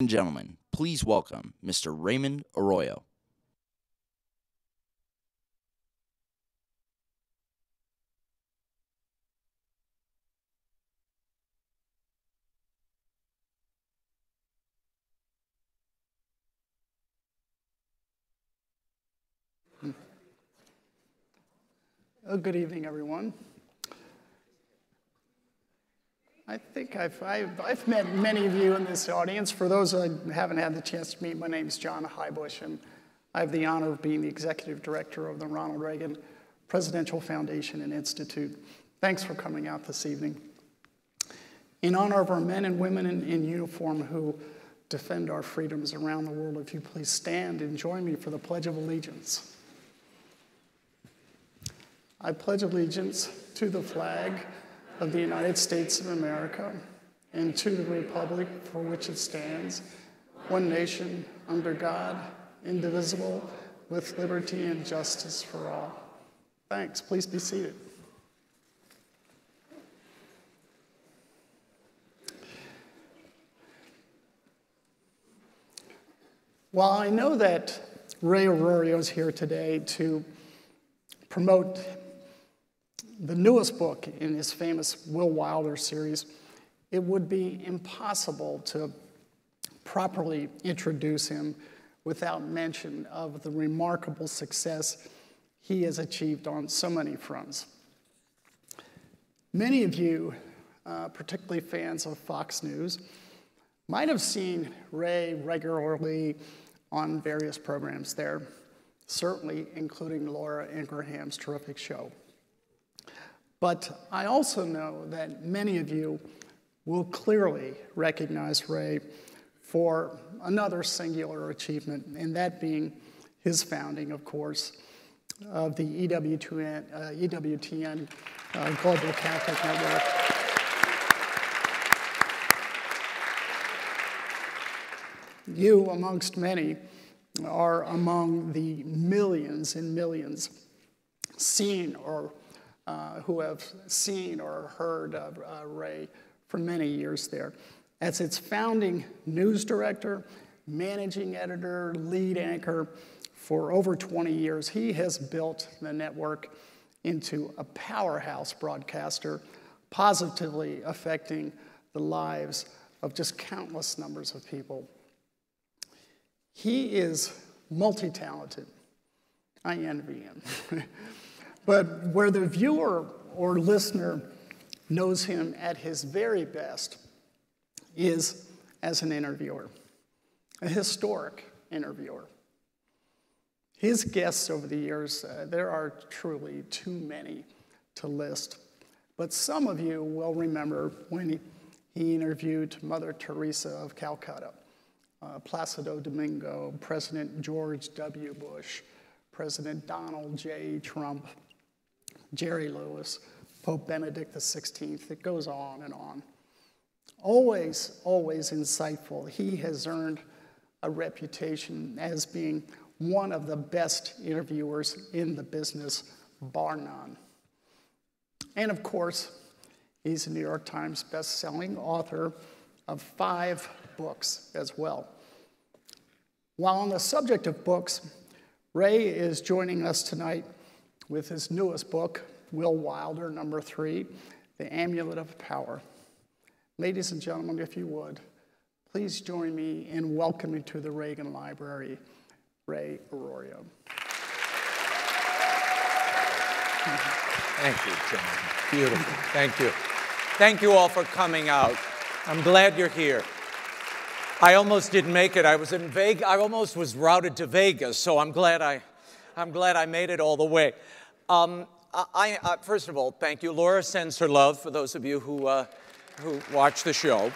and gentlemen, please welcome Mr. Raymond Arroyo. Good evening, everyone. I think I've, I've, I've, met many of you in this audience. For those I haven't had the chance to meet, my name is John Heubusch, and I have the honor of being the executive director of the Ronald Reagan Presidential Foundation and Institute. Thanks for coming out this evening. In honor of our men and women in, in uniform who defend our freedoms around the world, if you please stand and join me for the Pledge of Allegiance. I pledge allegiance to the flag of the United States of America and to the republic for which it stands, one nation, under God, indivisible, with liberty and justice for all. Thanks. Please be seated. While I know that Ray Arroyo is here today to promote the newest book in his famous Will Wilder series, it would be impossible to properly introduce him without mention of the remarkable success he has achieved on so many fronts. Many of you, uh, particularly fans of Fox News, might have seen Ray regularly on various programs there, certainly including Laura Ingraham's terrific show. But I also know that many of you will clearly recognize Ray for another singular achievement, and that being his founding, of course, of the EWTN, uh, EWTN uh, Global Catholic Network. You, amongst many, are among the millions and millions seen or uh, who have seen or heard of uh, Ray for many years there. As its founding news director, managing editor, lead anchor for over 20 years, he has built the network into a powerhouse broadcaster, positively affecting the lives of just countless numbers of people. He is multi talented. I envy him. But where the viewer or listener knows him at his very best is as an interviewer, a historic interviewer. His guests over the years, uh, there are truly too many to list. But some of you will remember when he, he interviewed Mother Teresa of Calcutta, uh, Placido Domingo, President George W. Bush, President Donald J. Trump, Jerry Lewis, Pope Benedict XVI. It goes on and on. Always, always insightful. He has earned a reputation as being one of the best interviewers in the business, bar none. And of course, he's a New York Times best-selling author of five books as well. While on the subject of books, Ray is joining us tonight with his newest book, Will Wilder, number three, The Amulet of Power. Ladies and gentlemen, if you would, please join me in welcoming to the Reagan Library, Ray Arroyo. Thank you, John. Beautiful. Thank you. Thank you all for coming out. I'm glad you're here. I almost didn't make it. I was in Vegas. I almost was routed to Vegas, so I'm glad I, I'm glad I made it all the way. Um, I, uh, first of all, thank you. Laura sends her love for those of you who, uh, who watch the show.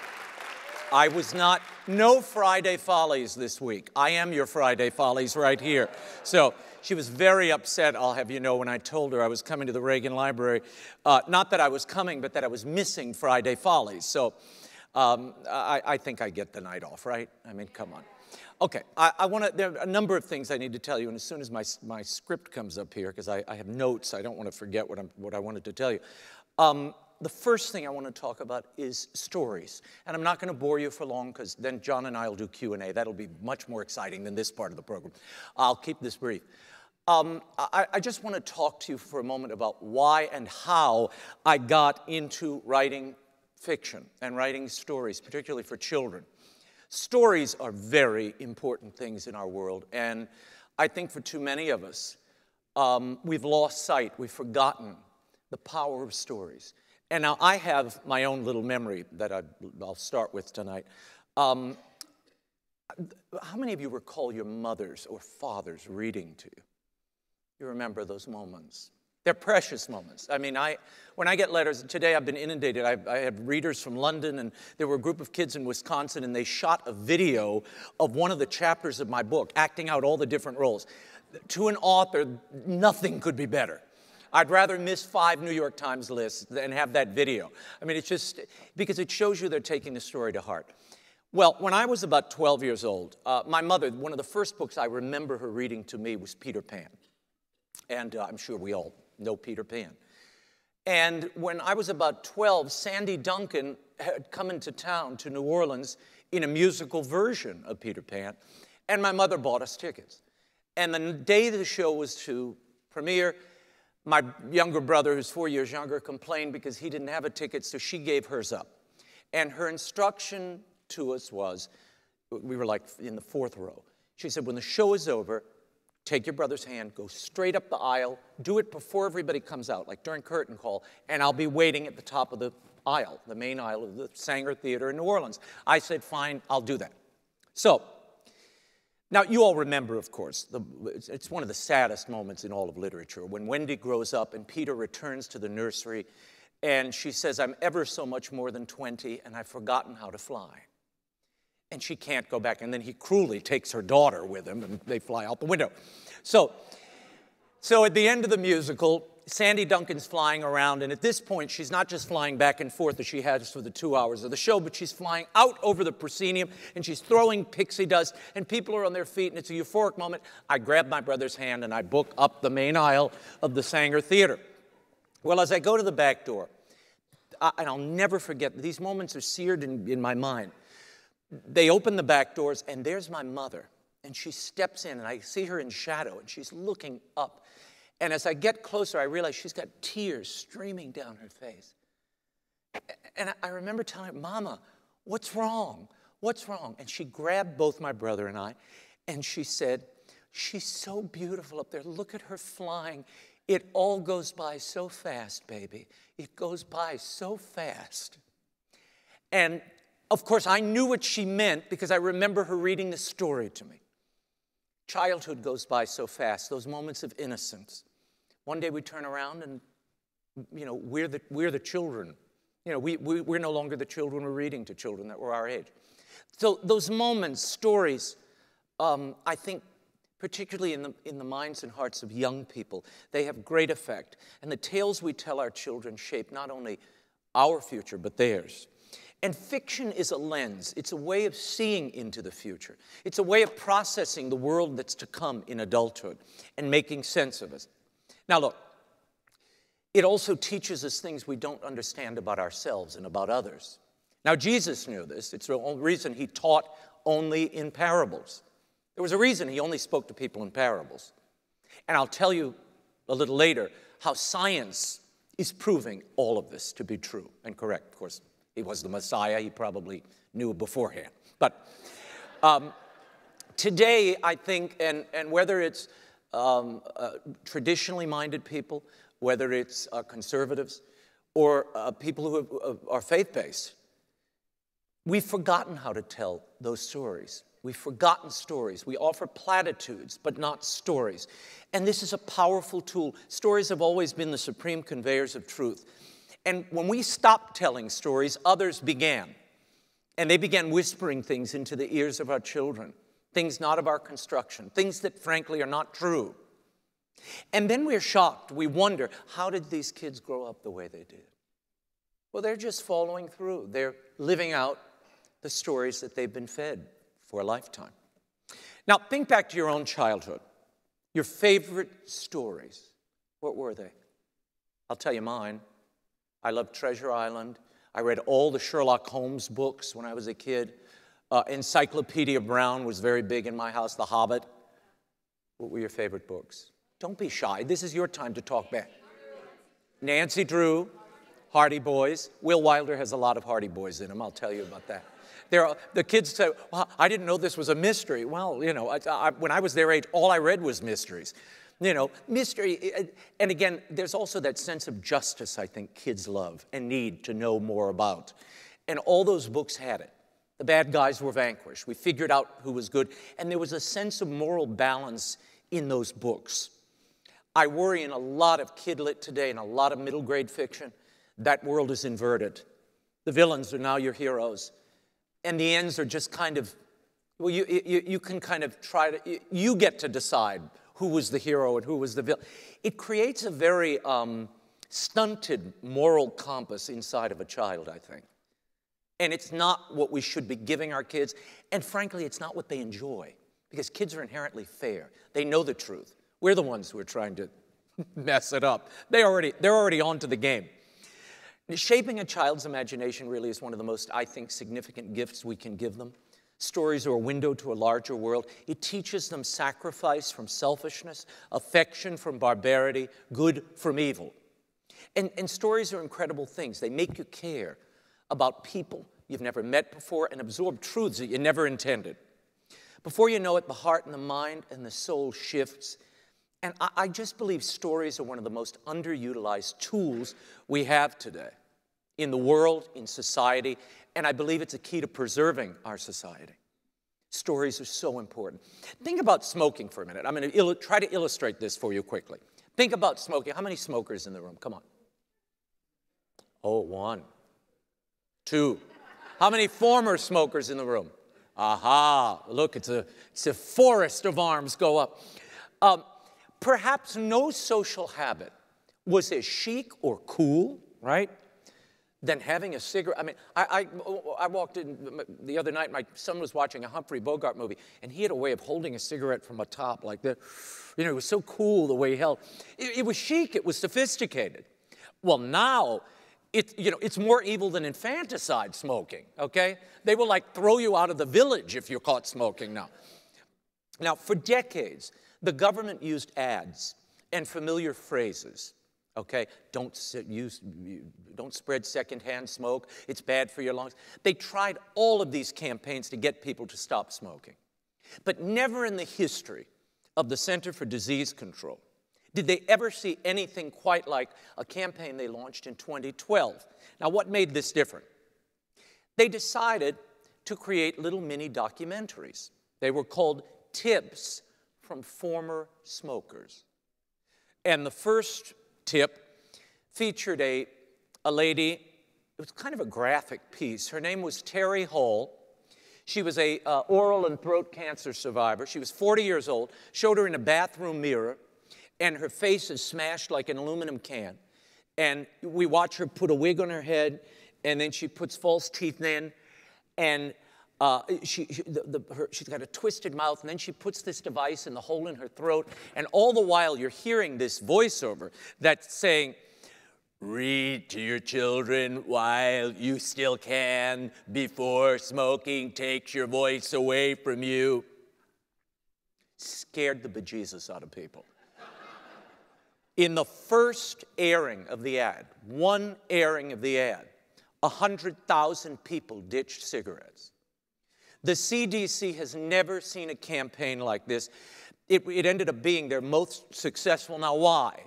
I was not, no Friday Follies this week. I am your Friday Follies right here. So she was very upset, I'll have you know, when I told her I was coming to the Reagan Library. Uh, not that I was coming, but that I was missing Friday Follies. So um, I, I think I get the night off, right? I mean, come on. Okay, I, I want to, there are a number of things I need to tell you, and as soon as my, my script comes up here, because I, I, have notes, I don't want to forget what, I'm, what I wanted to tell you. Um, the first thing I want to talk about is stories. And I'm not going to bore you for long because then John and I will do Q&A. That'll be much more exciting than this part of the program. I'll keep this brief. Um, I, I just want to talk to you for a moment about why and how I got into writing fiction and writing stories, particularly for children. Stories are very important things in our world, and I think for too many of us, um, we've lost sight, we've forgotten the power of stories. And now I have my own little memory that I, will start with tonight. Um, how many of you recall your mothers or fathers reading to you? You remember those moments. They're precious moments. I mean, I, when I get letters, today I've been inundated. I, I had readers from London, and there were a group of kids in Wisconsin, and they shot a video of one of the chapters of my book, acting out all the different roles. To an author, nothing could be better. I'd rather miss five New York Times lists than have that video. I mean, it's just because it shows you they're taking the story to heart. Well, when I was about 12 years old, uh, my mother, one of the first books I remember her reading to me was Peter Pan. And uh, I'm sure we all know Peter Pan. And when I was about 12, Sandy Duncan had come into town to New Orleans in a musical version of Peter Pan, and my mother bought us tickets. And the day the show was to premiere, my younger brother, who's four years younger, complained because he didn't have a ticket, so she gave hers up. And her instruction to us was we were like in the fourth row. She said, When the show is over, take your brother's hand, go straight up the aisle, do it before everybody comes out, like during curtain call, and I'll be waiting at the top of the aisle, the main aisle of the Saenger Theater in New Orleans. I said, fine, I'll do that. So, now you all remember, of course, the, it's one of the saddest moments in all of literature when Wendy grows up and Peter returns to the nursery and she says, I'm ever so much more than 20 and I've forgotten how to fly and she can't go back. And then he cruelly takes her daughter with him, and they fly out the window. So, so at the end of the musical, Sandy Duncan's flying around, and at this point, she's not just flying back and forth as she has for the two hours of the show, but she's flying out over the proscenium, and she's throwing pixie dust, and people are on their feet, and it's a euphoric moment. I grab my brother's hand, and I book up the main aisle of the Saenger Theater. Well, as I go to the back door, I, and I'll never forget, these moments are seared in, in my mind they open the back doors, and there's my mother. And she steps in, and I see her in shadow, and she's looking up. And as I get closer, I realize she's got tears streaming down her face. And I remember telling her, Mama, what's wrong? What's wrong? And she grabbed both my brother and I, and she said, She's so beautiful up there. Look at her flying. It all goes by so fast, baby. It goes by so fast. And of course, I knew what she meant because I remember her reading the story to me. Childhood goes by so fast, those moments of innocence. One day we turn around and, you know, we're the, we're the children. You know, we, we, we're no longer the children we're reading to children that were our age. So those moments, stories, um, I think, particularly in the, in the minds and hearts of young people, they have great effect. And the tales we tell our children shape not only our future, but theirs. And fiction is a lens, it's a way of seeing into the future. It's a way of processing the world that's to come in adulthood and making sense of it. Now, look, it also teaches us things we don't understand about ourselves and about others. Now, Jesus knew this. It's the only reason he taught only in parables. There was a reason he only spoke to people in parables. And I'll tell you a little later how science is proving all of this to be true and correct. Of course, he was the Messiah. He probably knew beforehand. But um, today, I think, and, and whether it's um, uh, traditionally minded people, whether it's uh, conservatives, or uh, people who have, are faith based, we've forgotten how to tell those stories. We've forgotten stories. We offer platitudes, but not stories. And this is a powerful tool. Stories have always been the supreme conveyors of truth. And when we stopped telling stories, others began. And they began whispering things into the ears of our children, things not of our construction, things that frankly are not true. And then we're shocked. We wonder, how did these kids grow up the way they did? Well, they're just following through. They're living out the stories that they've been fed for a lifetime. Now, think back to your own childhood. Your favorite stories. What were they? I'll tell you mine. I loved Treasure Island. I read all the Sherlock Holmes books when I was a kid. Uh, Encyclopedia Brown was very big in my house, The Hobbit. What were your favorite books? Don't be shy. This is your time to talk back. Nancy Drew, Hardy Boys. Will Wilder has a lot of Hardy Boys in him, I'll tell you about that. There are, the kids say, well, I didn't know this was a mystery. Well, you know, I, I, when I was their age, all I read was mysteries. You know, mystery. Eh, eh, and again, there's also that sense of justice I think kids love and need to know more about. And all those books had it. The bad guys were vanquished. We figured out who was good. And there was a sense of moral balance in those books. I worry in a lot of kid lit today and a lot of middle grade fiction, that world is inverted. The villains are now your heroes and the ends are just kind of, well, you, you, you can kind of try to, you get to decide who was the hero and who was the villain. It creates a very um, stunted moral compass inside of a child, I think. And it's not what we should be giving our kids. And frankly, it's not what they enjoy because kids are inherently fair. They know the truth. We're the ones who are trying to mess it up. They already, they're already on to the game. Shaping a child's imagination really is one of the most, I think, significant gifts we can give them. Stories are a window to a larger world. It teaches them sacrifice from selfishness, affection from barbarity, good from evil. And, and stories are incredible things. They make you care about people you've never met before and absorb truths that you never intended. Before you know it, the heart and the mind and the soul shifts. And I, I just believe stories are one of the most underutilized tools we have today in the world, in society, and I believe it's a key to preserving our society. Stories are so important. Think about smoking for a minute. I'm going to try to illustrate this for you quickly. Think about smoking. How many smokers in the room? Come on. Oh, one. Two. How many former smokers in the room? Aha, look, it's a, it's a forest of arms go up. Um, perhaps no social habit was as chic or cool, right, than having a cigarette. I mean, I, I, I, walked in the other night, my son was watching a Humphrey Bogart movie, and he had a way of holding a cigarette from a top like that. You know, it was so cool the way he held. It, it was chic, it was sophisticated. Well, now, it, you know, it's more evil than infanticide smoking, okay? They will like throw you out of the village if you're caught smoking now. Now, for decades, the government used ads and familiar phrases okay? Don't, use, don't spread secondhand smoke. It's bad for your lungs. They tried all of these campaigns to get people to stop smoking. But never in the history of the Center for Disease Control did they ever see anything quite like a campaign they launched in 2012. Now, what made this different? They decided to create little mini documentaries. They were called Tips from Former Smokers. And the first tip featured a, a lady, it was kind of a graphic piece. Her name was Terrie Hall. She was a uh, oral and throat cancer survivor. She was 40 years old, showed her in a bathroom mirror, and her face is smashed like an aluminum can. And we watch her put a wig on her head, and then she puts false teeth in, and uh, she, she, the, the, her, she's got a twisted mouth, and then she puts this device in the hole in her throat, and all the while you're hearing this voiceover that's saying, Read to your children while you still can before smoking takes your voice away from you. Scared the bejesus out of people. In the first airing of the ad, one airing of the ad, 100,000 people ditched cigarettes. The CDC has never seen a campaign like this. It, it ended up being their most successful. Now, why?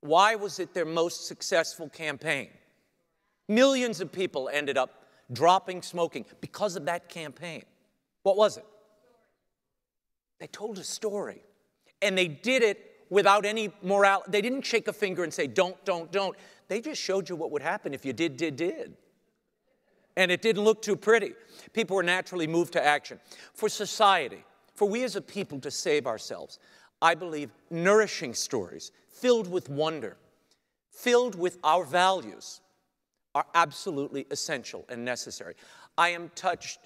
Why was it their most successful campaign? Millions of people ended up dropping smoking because of that campaign. What was it? They told a story. And they did it without any morale. They didn't shake a finger and say, don't, don't, don't. They just showed you what would happen if you did, did, did and it didn't look too pretty. People were naturally moved to action. For society, for we as a people to save ourselves, I believe nourishing stories filled with wonder, filled with our values, are absolutely essential and necessary. I am touched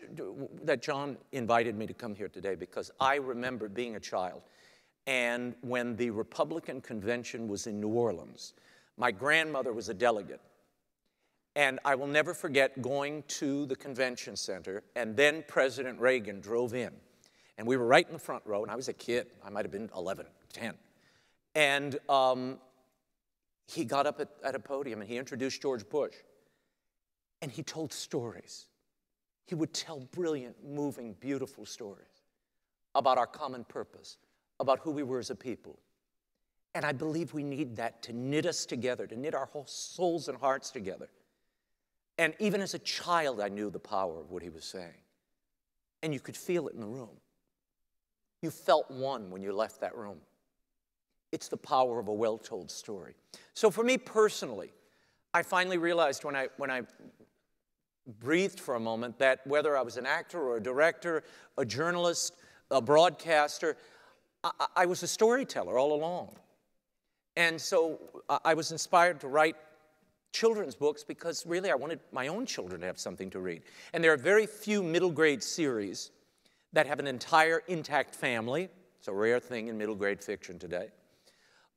that John invited me to come here today because I remember being a child and when the Republican convention was in New Orleans, my grandmother was a delegate And I will never forget going to the convention center, and then President Reagan drove in. And we were right in the front row, and I was a kid. I might have been 11, 10. And um, he got up at, at a podium and he introduced George Bush. And he told stories. He would tell brilliant, moving, beautiful stories about our common purpose, about who we were as a people. And I believe we need that to knit us together, to knit our whole souls and hearts together. And even as a child, I knew the power of what he was saying. And you could feel it in the room. You felt one when you left that room. It's the power of a well told story. So, for me personally, I finally realized when I, when I breathed for a moment that whether I was an actor or a director, a journalist, a broadcaster, I, I was a storyteller all along. And so I was inspired to write children's books because really I wanted my own children to have something to read. And there are very few middle grade series that have an entire intact family. It's a rare thing in middle grade fiction today.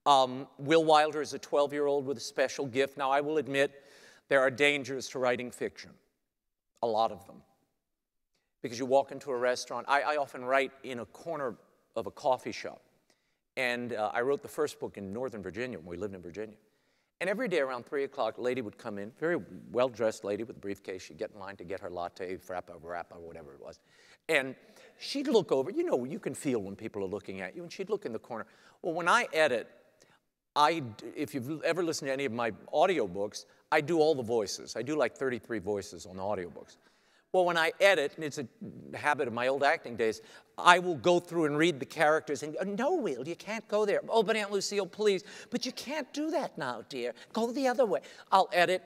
Um, Will Wilder is a 12 year old with a special gift. Now, I will admit there are dangers to writing fiction, a lot of them. Because you walk into a restaurant, I, I often write in a corner of a coffee shop. And uh, I wrote the first book in Northern Virginia when we lived in Virginia. And every day around 3 o'clock, a lady would come in, very well dressed lady with a briefcase. She'd get in line to get her latte, frappa, rappa, whatever it was. And she'd look over. You know, you can feel when people are looking at you. And she'd look in the corner. Well, when I edit, I, if you've ever listened to any of my audiobooks, I do all the voices. I do like 33 voices on the audiobooks. Well, when I edit, and it's a habit of my old acting days, I will go through and read the characters and no, Will, you can't go there. Oh, but Aunt Lucille, please. But you can't do that now, dear. Go the other way. I'll edit,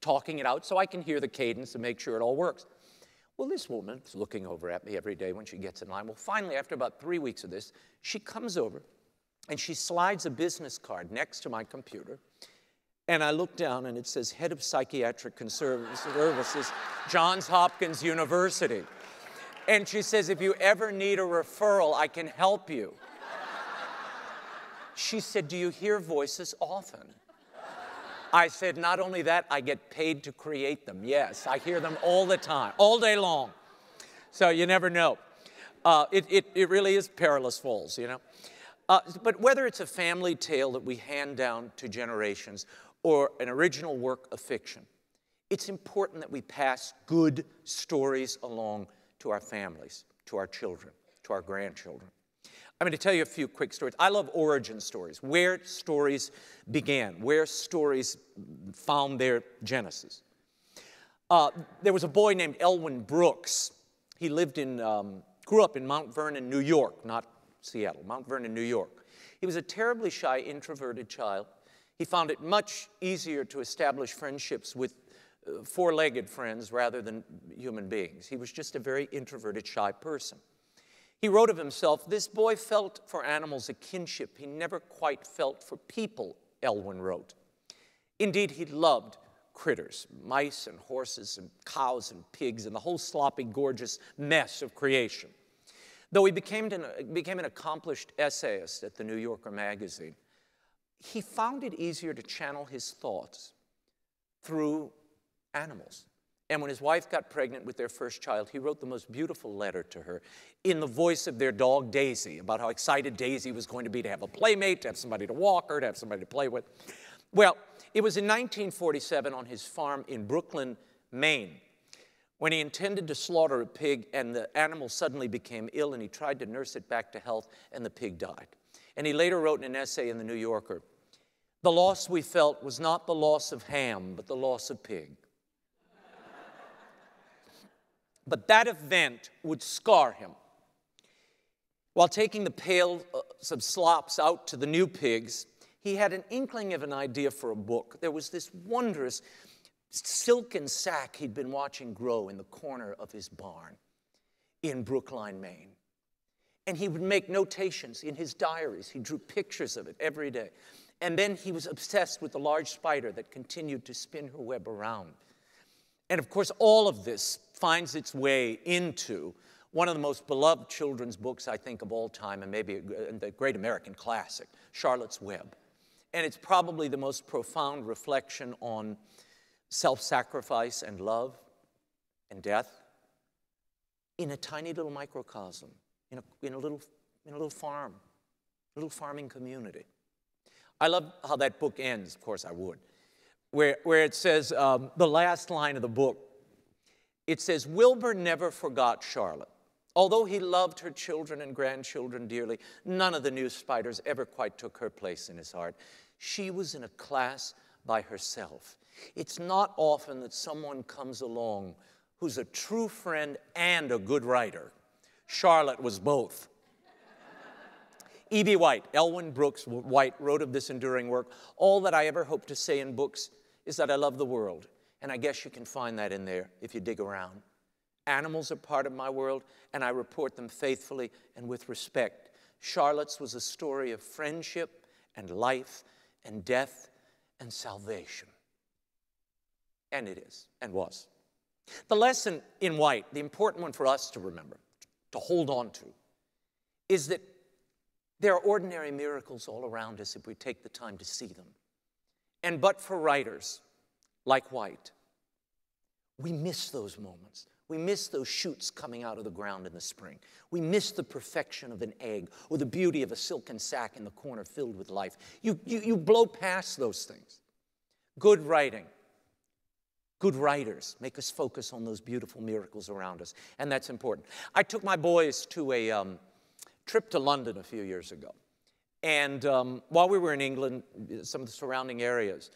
talking it out so I can hear the cadence and make sure it all works. Well, this woman is looking over at me every day when she gets in line. Well, finally, after about three weeks of this, she comes over and she slides a business card next to my computer. And I look down and it says Head of Psychiatric Services, Johns Hopkins University. And she says, If you ever need a referral, I can help you. She said, Do you hear voices often? I said, Not only that, I get paid to create them. Yes, I hear them all the time, all day long. So you never know. Uh, it, it, it really is perilous falls, you know. Uh, but whether it's a family tale that we hand down to generations or an original work of fiction, it's important that we pass good stories along to our families, to our children, to our grandchildren. I'm going to tell you a few quick stories. I love origin stories, where stories began, where stories found their genesis. Uh, there was a boy named Elwyn Brooks. He lived in, um, grew up in Mount Vernon, New York, not Seattle, Mount Vernon, New York. He was a terribly shy, introverted child. He found it much easier to establish friendships with uh, four legged friends rather than human beings. He was just a very introverted, shy person. He wrote of himself this boy felt for animals a kinship he never quite felt for people, Elwyn wrote. Indeed, he loved critters, mice and horses and cows and pigs and the whole sloppy, gorgeous mess of creation. Though he became an, became an accomplished essayist at the New Yorker magazine, he found it easier to channel his thoughts through animals. And when his wife got pregnant with their first child, he wrote the most beautiful letter to her in the voice of their dog Daisy about how excited Daisy was going to be to have a playmate, to have somebody to walk her, to have somebody to play with. Well, it was in 1947 on his farm in Brooklin, Maine, when he intended to slaughter a pig and the animal suddenly became ill and he tried to nurse it back to health and the pig died. And he later wrote in an essay in the New Yorker The loss we felt was not the loss of ham, but the loss of pig. but that event would scar him. While taking the pails uh, of slops out to the new pigs, he had an inkling of an idea for a book. There was this wondrous silken sack he'd been watching grow in the corner of his barn in Brookline, Maine. And he would make notations in his diaries. He drew pictures of it every day. And then he was obsessed with the large spider that continued to spin her web around. And of course, all of this finds its way into one of the most beloved children's books, I think, of all time, and maybe a great American classic, Charlotte's Web. And it's probably the most profound reflection on self sacrifice and love and death in a tiny little microcosm, in a, in a, little, in a little farm, a little farming community. I love how that book ends, of course, I would, where, where it says, um, the last line of the book, it says, Wilbur never forgot Charlotte. Although he loved her children and grandchildren dearly, none of the new spiders ever quite took her place in his heart. She was in a class by herself. It's not often that someone comes along who's a true friend and a good writer. Charlotte was both. E.B. White, Elwyn Brooks White, wrote of this enduring work All that I ever hope to say in books is that I love the world. And I guess you can find that in there if you dig around. Animals are part of my world, and I report them faithfully and with respect. Charlotte's was a story of friendship and life and death and salvation. And it is, and was. The lesson in White, the important one for us to remember, to hold on to, is that there are ordinary miracles all around us if we take the time to see them. And but for writers like White, we miss those moments. We miss those shoots coming out of the ground in the spring. We miss the perfection of an egg or the beauty of a silken sack in the corner filled with life. You, you, you blow past those things. Good writing, good writers make us focus on those beautiful miracles around us, and that's important. I took my boys to a um, trip to London a few years ago. And um, while we were in England, some of the surrounding areas,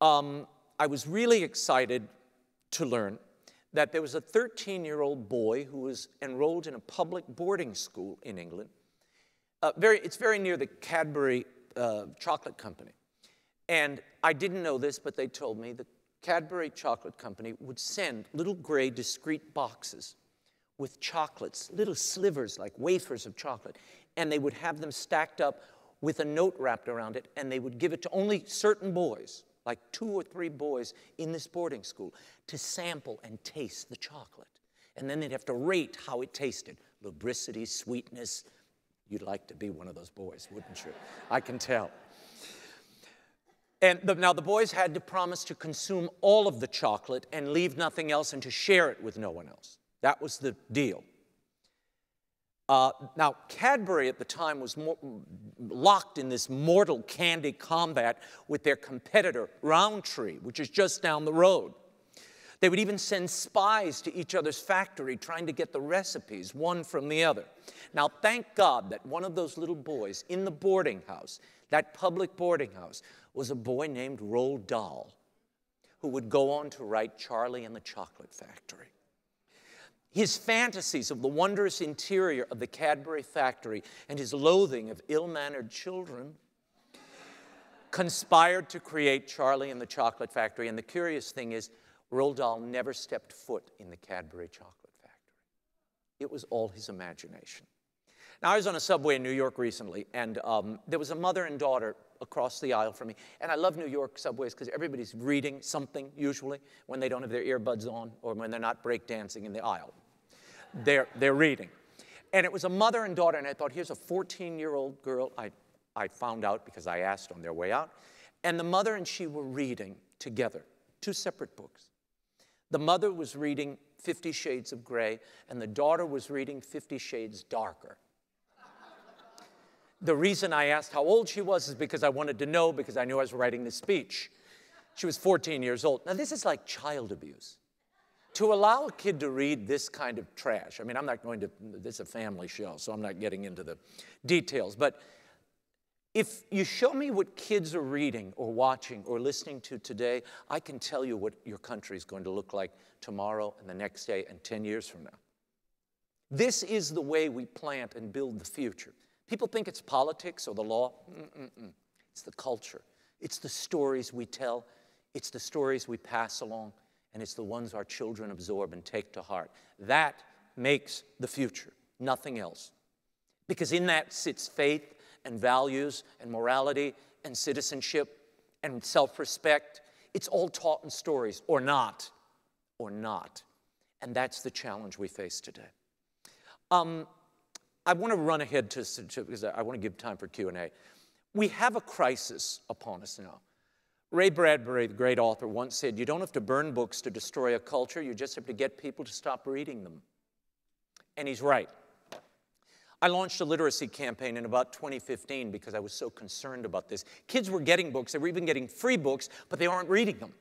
um, I was really excited to learn that there was a 13 year old boy who was enrolled in a public boarding school in England. Uh, very, it's very near the Cadbury uh, Chocolate Company. And I didn't know this, but they told me the Cadbury Chocolate Company would send little gray discreet boxes with chocolates, little slivers like wafers of chocolate, and they would have them stacked up with a note wrapped around it, and they would give it to only certain boys like two or three boys in this boarding school to sample and taste the chocolate. And then they'd have to rate how it tasted lubricity, sweetness. You'd like to be one of those boys, wouldn't you? I can tell. And the, now the boys had to promise to consume all of the chocolate and leave nothing else and to share it with no one else. That was the deal. Uh, now, Cadbury at the time was more, locked in this mortal candy combat with their competitor, Rowntree, which is just down the road. They would even send spies to each other's factory trying to get the recipes, one from the other. Now, thank God that one of those little boys in the boarding house, that public boarding house, was a boy named Roald Dahl, who would go on to write Charlie and the Chocolate Factory. His fantasies of the wondrous interior of the Cadbury factory and his loathing of ill mannered children conspired to create Charlie and the Chocolate Factory. And the curious thing is, Roald Dahl never stepped foot in the Cadbury Chocolate Factory. It was all his imagination. Now, I was on a subway in New York recently, and um, there was a mother and daughter across the aisle from me. And I love New York subways because everybody's reading something, usually, when they don't have their earbuds on or when they're not breakdancing in the aisle they're, they're reading. And it was a mother and daughter, and I thought, here's a 14 year old girl. I, I found out because I asked on their way out. And the mother and she were reading together, two separate books. The mother was reading Fifty Shades of Grey, and the daughter was reading Fifty Shades Darker. the reason I asked how old she was is because I wanted to know, because I knew I was writing this speech. She was 14 years old. Now, this is like child abuse to allow a kid to read this kind of trash, I mean, I'm not going to, this is a family show, so I'm not getting into the details, but if you show me what kids are reading or watching or listening to today, I can tell you what your country is going to look like tomorrow and the next day and 10 years from now. This is the way we plant and build the future. People think it's politics or the law. Mm-mm-mm. It's the culture. It's the stories we tell. It's the stories we pass along and it's the ones our children absorb and take to heart. That makes the future, nothing else. Because in that sits faith and values and morality and citizenship and self respect. It's all taught in stories, or not, or not. And that's the challenge we face today. Um, I want to run ahead to, to because I want to give time for Q&A. We have a crisis upon us now. Ray Bradbury, the great author, once said, You don't have to burn books to destroy a culture, you just have to get people to stop reading them. And he's right. I launched a literacy campaign in about 2015 because I was so concerned about this. Kids were getting books, they were even getting free books, but they aren't reading them.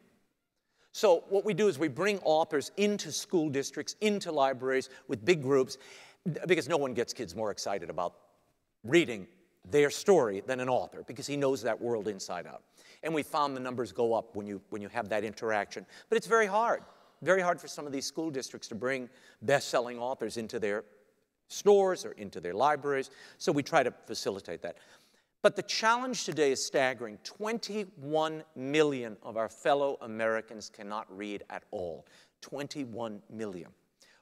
So, what we do is we bring authors into school districts, into libraries with big groups, because no one gets kids more excited about reading their story than an author, because he knows that world inside out. And we found the numbers go up when you, when you have that interaction. But it's very hard, very hard for some of these school districts to bring best selling authors into their stores or into their libraries. So we try to facilitate that. But the challenge today is staggering. 21 million of our fellow Americans cannot read at all. 21 million.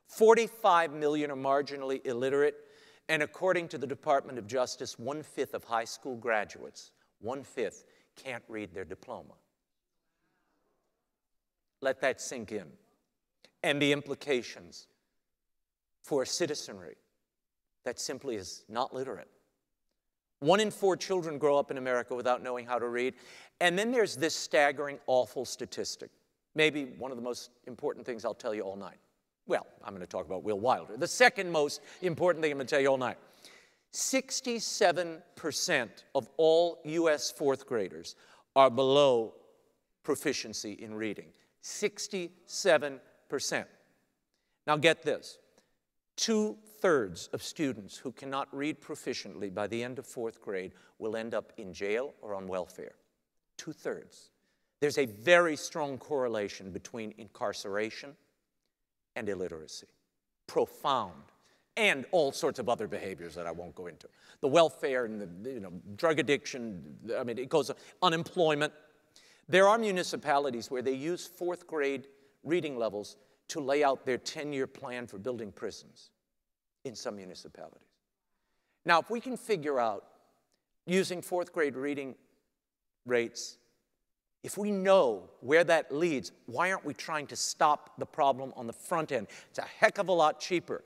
45 million are marginally illiterate, and according to the Department of Justice, one fifth of high school graduates, one fifth, can't read their diploma. Let that sink in. And the implications for a citizenry that simply is not literate. One in four children grow up in America without knowing how to read. And then there's this staggering, awful statistic. Maybe one of the most important things I'll tell you all night. Well, I'm going to talk about Will Wilder. The second most important thing I'm going to tell you all night 67% of all U.S. fourth graders are below proficiency in reading. 67%. Now, get this two thirds of students who cannot read proficiently by the end of fourth grade will end up in jail or on welfare. Two thirds. There's a very strong correlation between incarceration and illiteracy. Profound. And all sorts of other behaviors that I won't go into. The welfare and the you know, drug addiction, I mean, it goes, unemployment. There are municipalities where they use fourth grade reading levels to lay out their 10 year plan for building prisons in some municipalities. Now, if we can figure out using fourth grade reading rates, if we know where that leads, why aren't we trying to stop the problem on the front end? It's a heck of a lot cheaper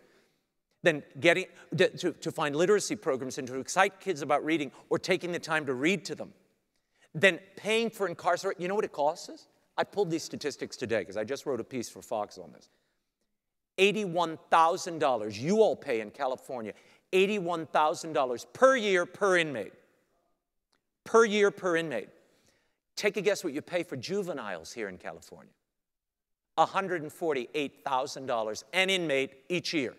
than getting to, to find literacy programs and to excite kids about reading or taking the time to read to them than paying for incarceration. You know what it costs us? I pulled these statistics today because I just wrote a piece for Fox on this. $81,000 you all pay in California, $81,000 per year per inmate. Per year per inmate. Take a guess what you pay for juveniles here in California. $148,000 an inmate each year.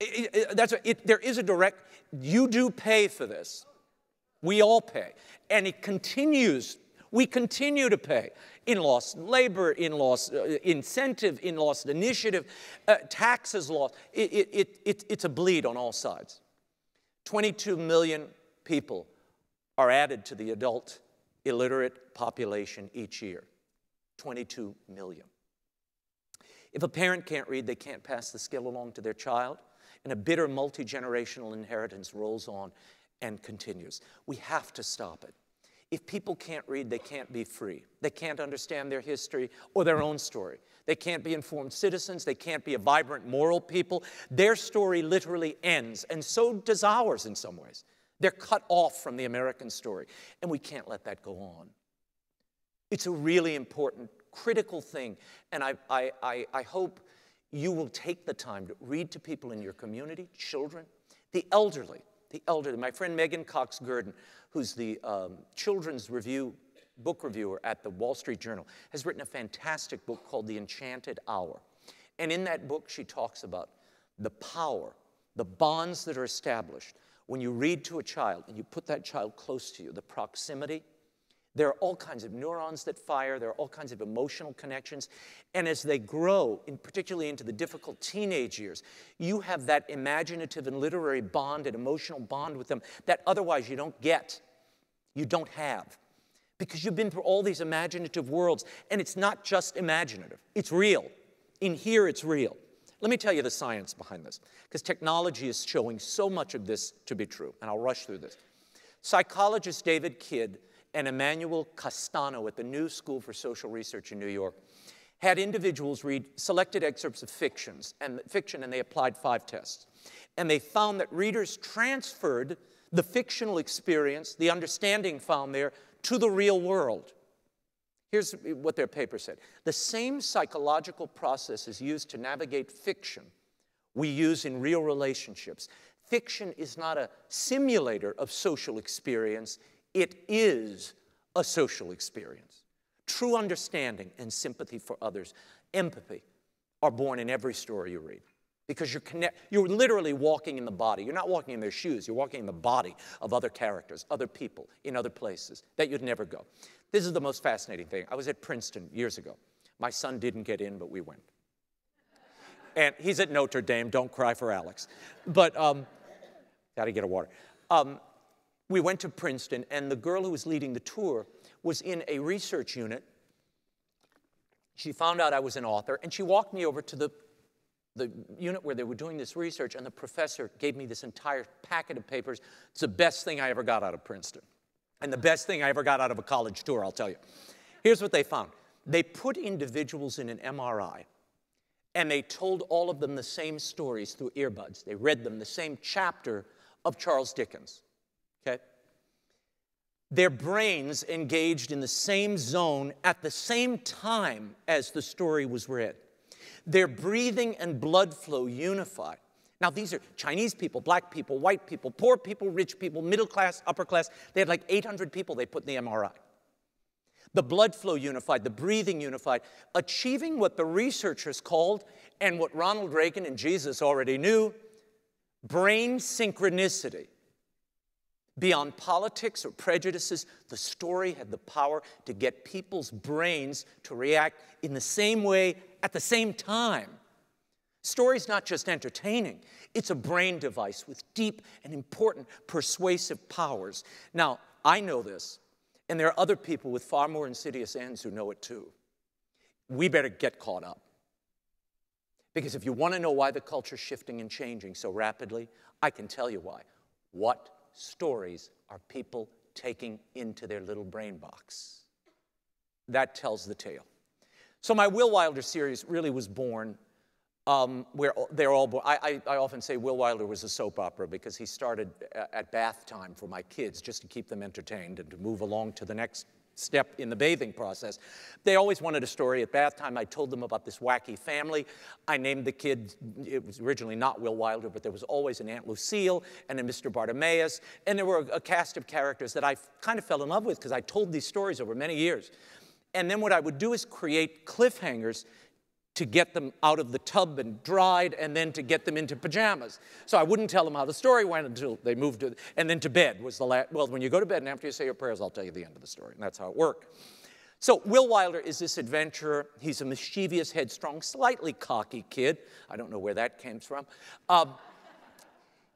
It, it, that's it, there is a direct, you do pay for this. We all pay. And it continues we continue to pay in lost labor, in lost uh, incentive, in lost initiative, uh, taxes lost. It, it, it, it's a bleed on all sides. 22 million people are added to the adult illiterate population each year. 22 million. If a parent can't read, they can't pass the skill along to their child, and a bitter multi generational inheritance rolls on and continues. We have to stop it. If people can't read, they can't be free. They can't understand their history or their own story. They can't be informed citizens. They can't be a vibrant moral people. Their story literally ends, and so does ours in some ways. They're cut off from the American story, and we can't let that go on. It's a really important, critical thing, and I, I, I, I hope you will take the time to read to people in your community, children, the elderly, the elderly. My friend Meghan Cox Gurdon who's the um, children's review book reviewer at the Wall Street Journal, has written a fantastic book called The Enchanted Hour. And in that book, she talks about the power, the bonds that are established when you read to a child and you put that child close to you, the proximity, there are all kinds of neurons that fire, there are all kinds of emotional connections. And as they grow, in particularly into the difficult teenage years, you have that imaginative and literary bond and emotional bond with them that otherwise you don't get, you don't have. Because you've been through all these imaginative worlds, and it's not just imaginative, it's real. In here, it's real. Let me tell you the science behind this, because technology is showing so much of this to be true, and I'll rush through this. Psychologist David Kidd and Emanuel Castano at the New School for Social Research in New York had individuals read selected excerpts of fictions and fiction and they applied five tests. And they found that readers transferred the fictional experience, the understanding found there, to the real world. Here's what their paper said The same psychological process is used to navigate fiction we use in real relationships. Fiction is not a simulator of social experience, it is a social experience. True understanding and sympathy for others, empathy, are born in every story you read because you're connect, you're literally walking in the body. You're not walking in their shoes. You're walking in the body of other characters, other people in other places that you'd never go. This is the most fascinating thing. I was at Princeton years ago. My son didn't get in, but we went. And he's at Notre Dame. Don't cry for Alex. But um, got to get a water. Um, we went to Princeton, and the girl who was leading the tour was in a research unit. She found out I was an author, and she walked me over to the the unit where they were doing this research, and the professor gave me this entire packet of papers. It's the best thing I ever got out of Princeton, and the best thing I ever got out of a college tour, I'll tell you. Here's what they found they put individuals in an MRI, and they told all of them the same stories through earbuds. They read them the same chapter of Charles Dickens. Their brains engaged in the same zone at the same time as the story was read. Their breathing and blood flow unified. Now, these are Chinese people, black people, white people, poor people, rich people, middle class, upper class. They had like 800 people they put in the MRI. The blood flow unified, the breathing unified, achieving what the researchers called, and what Ronald Reagan and Jesus already knew, brain synchronicity. Beyond politics or prejudices, the story had the power to get people's brains to react in the same way at the same time. Story's not just entertaining, it's a brain device with deep and important persuasive powers. Now, I know this, and there are other people with far more insidious ends who know it too. We better get caught up. Because if you want to know why the culture's shifting and changing so rapidly, I can tell you why. What stories are people taking into their little brain box? That tells the tale. So my Will Wilder series really was born um, where they're all born. I, I, I, often say Will Wilder was a soap opera because he started at bath time for my kids just to keep them entertained and to move along to the next step in the bathing process. They always wanted a story. At bath time, I told them about this wacky family. I named the kid, it was originally not Will Wilder, but there was always an Aunt Lucille and a Mr. Bartimaeus. And there were a, a cast of characters that I kind of fell in love with because I told these stories over many years. And then what I would do is create cliffhangers to get them out of the tub and dried and then to get them into pajamas. So I wouldn't tell them how the story went until they moved to, and then to bed was the last, well, when you go to bed and after you say your prayers, I'll tell you the end of the story. And that's how it worked. So Will Wilder is this adventurer. He's a mischievous, headstrong, slightly cocky kid. I don't know where that came from. Um,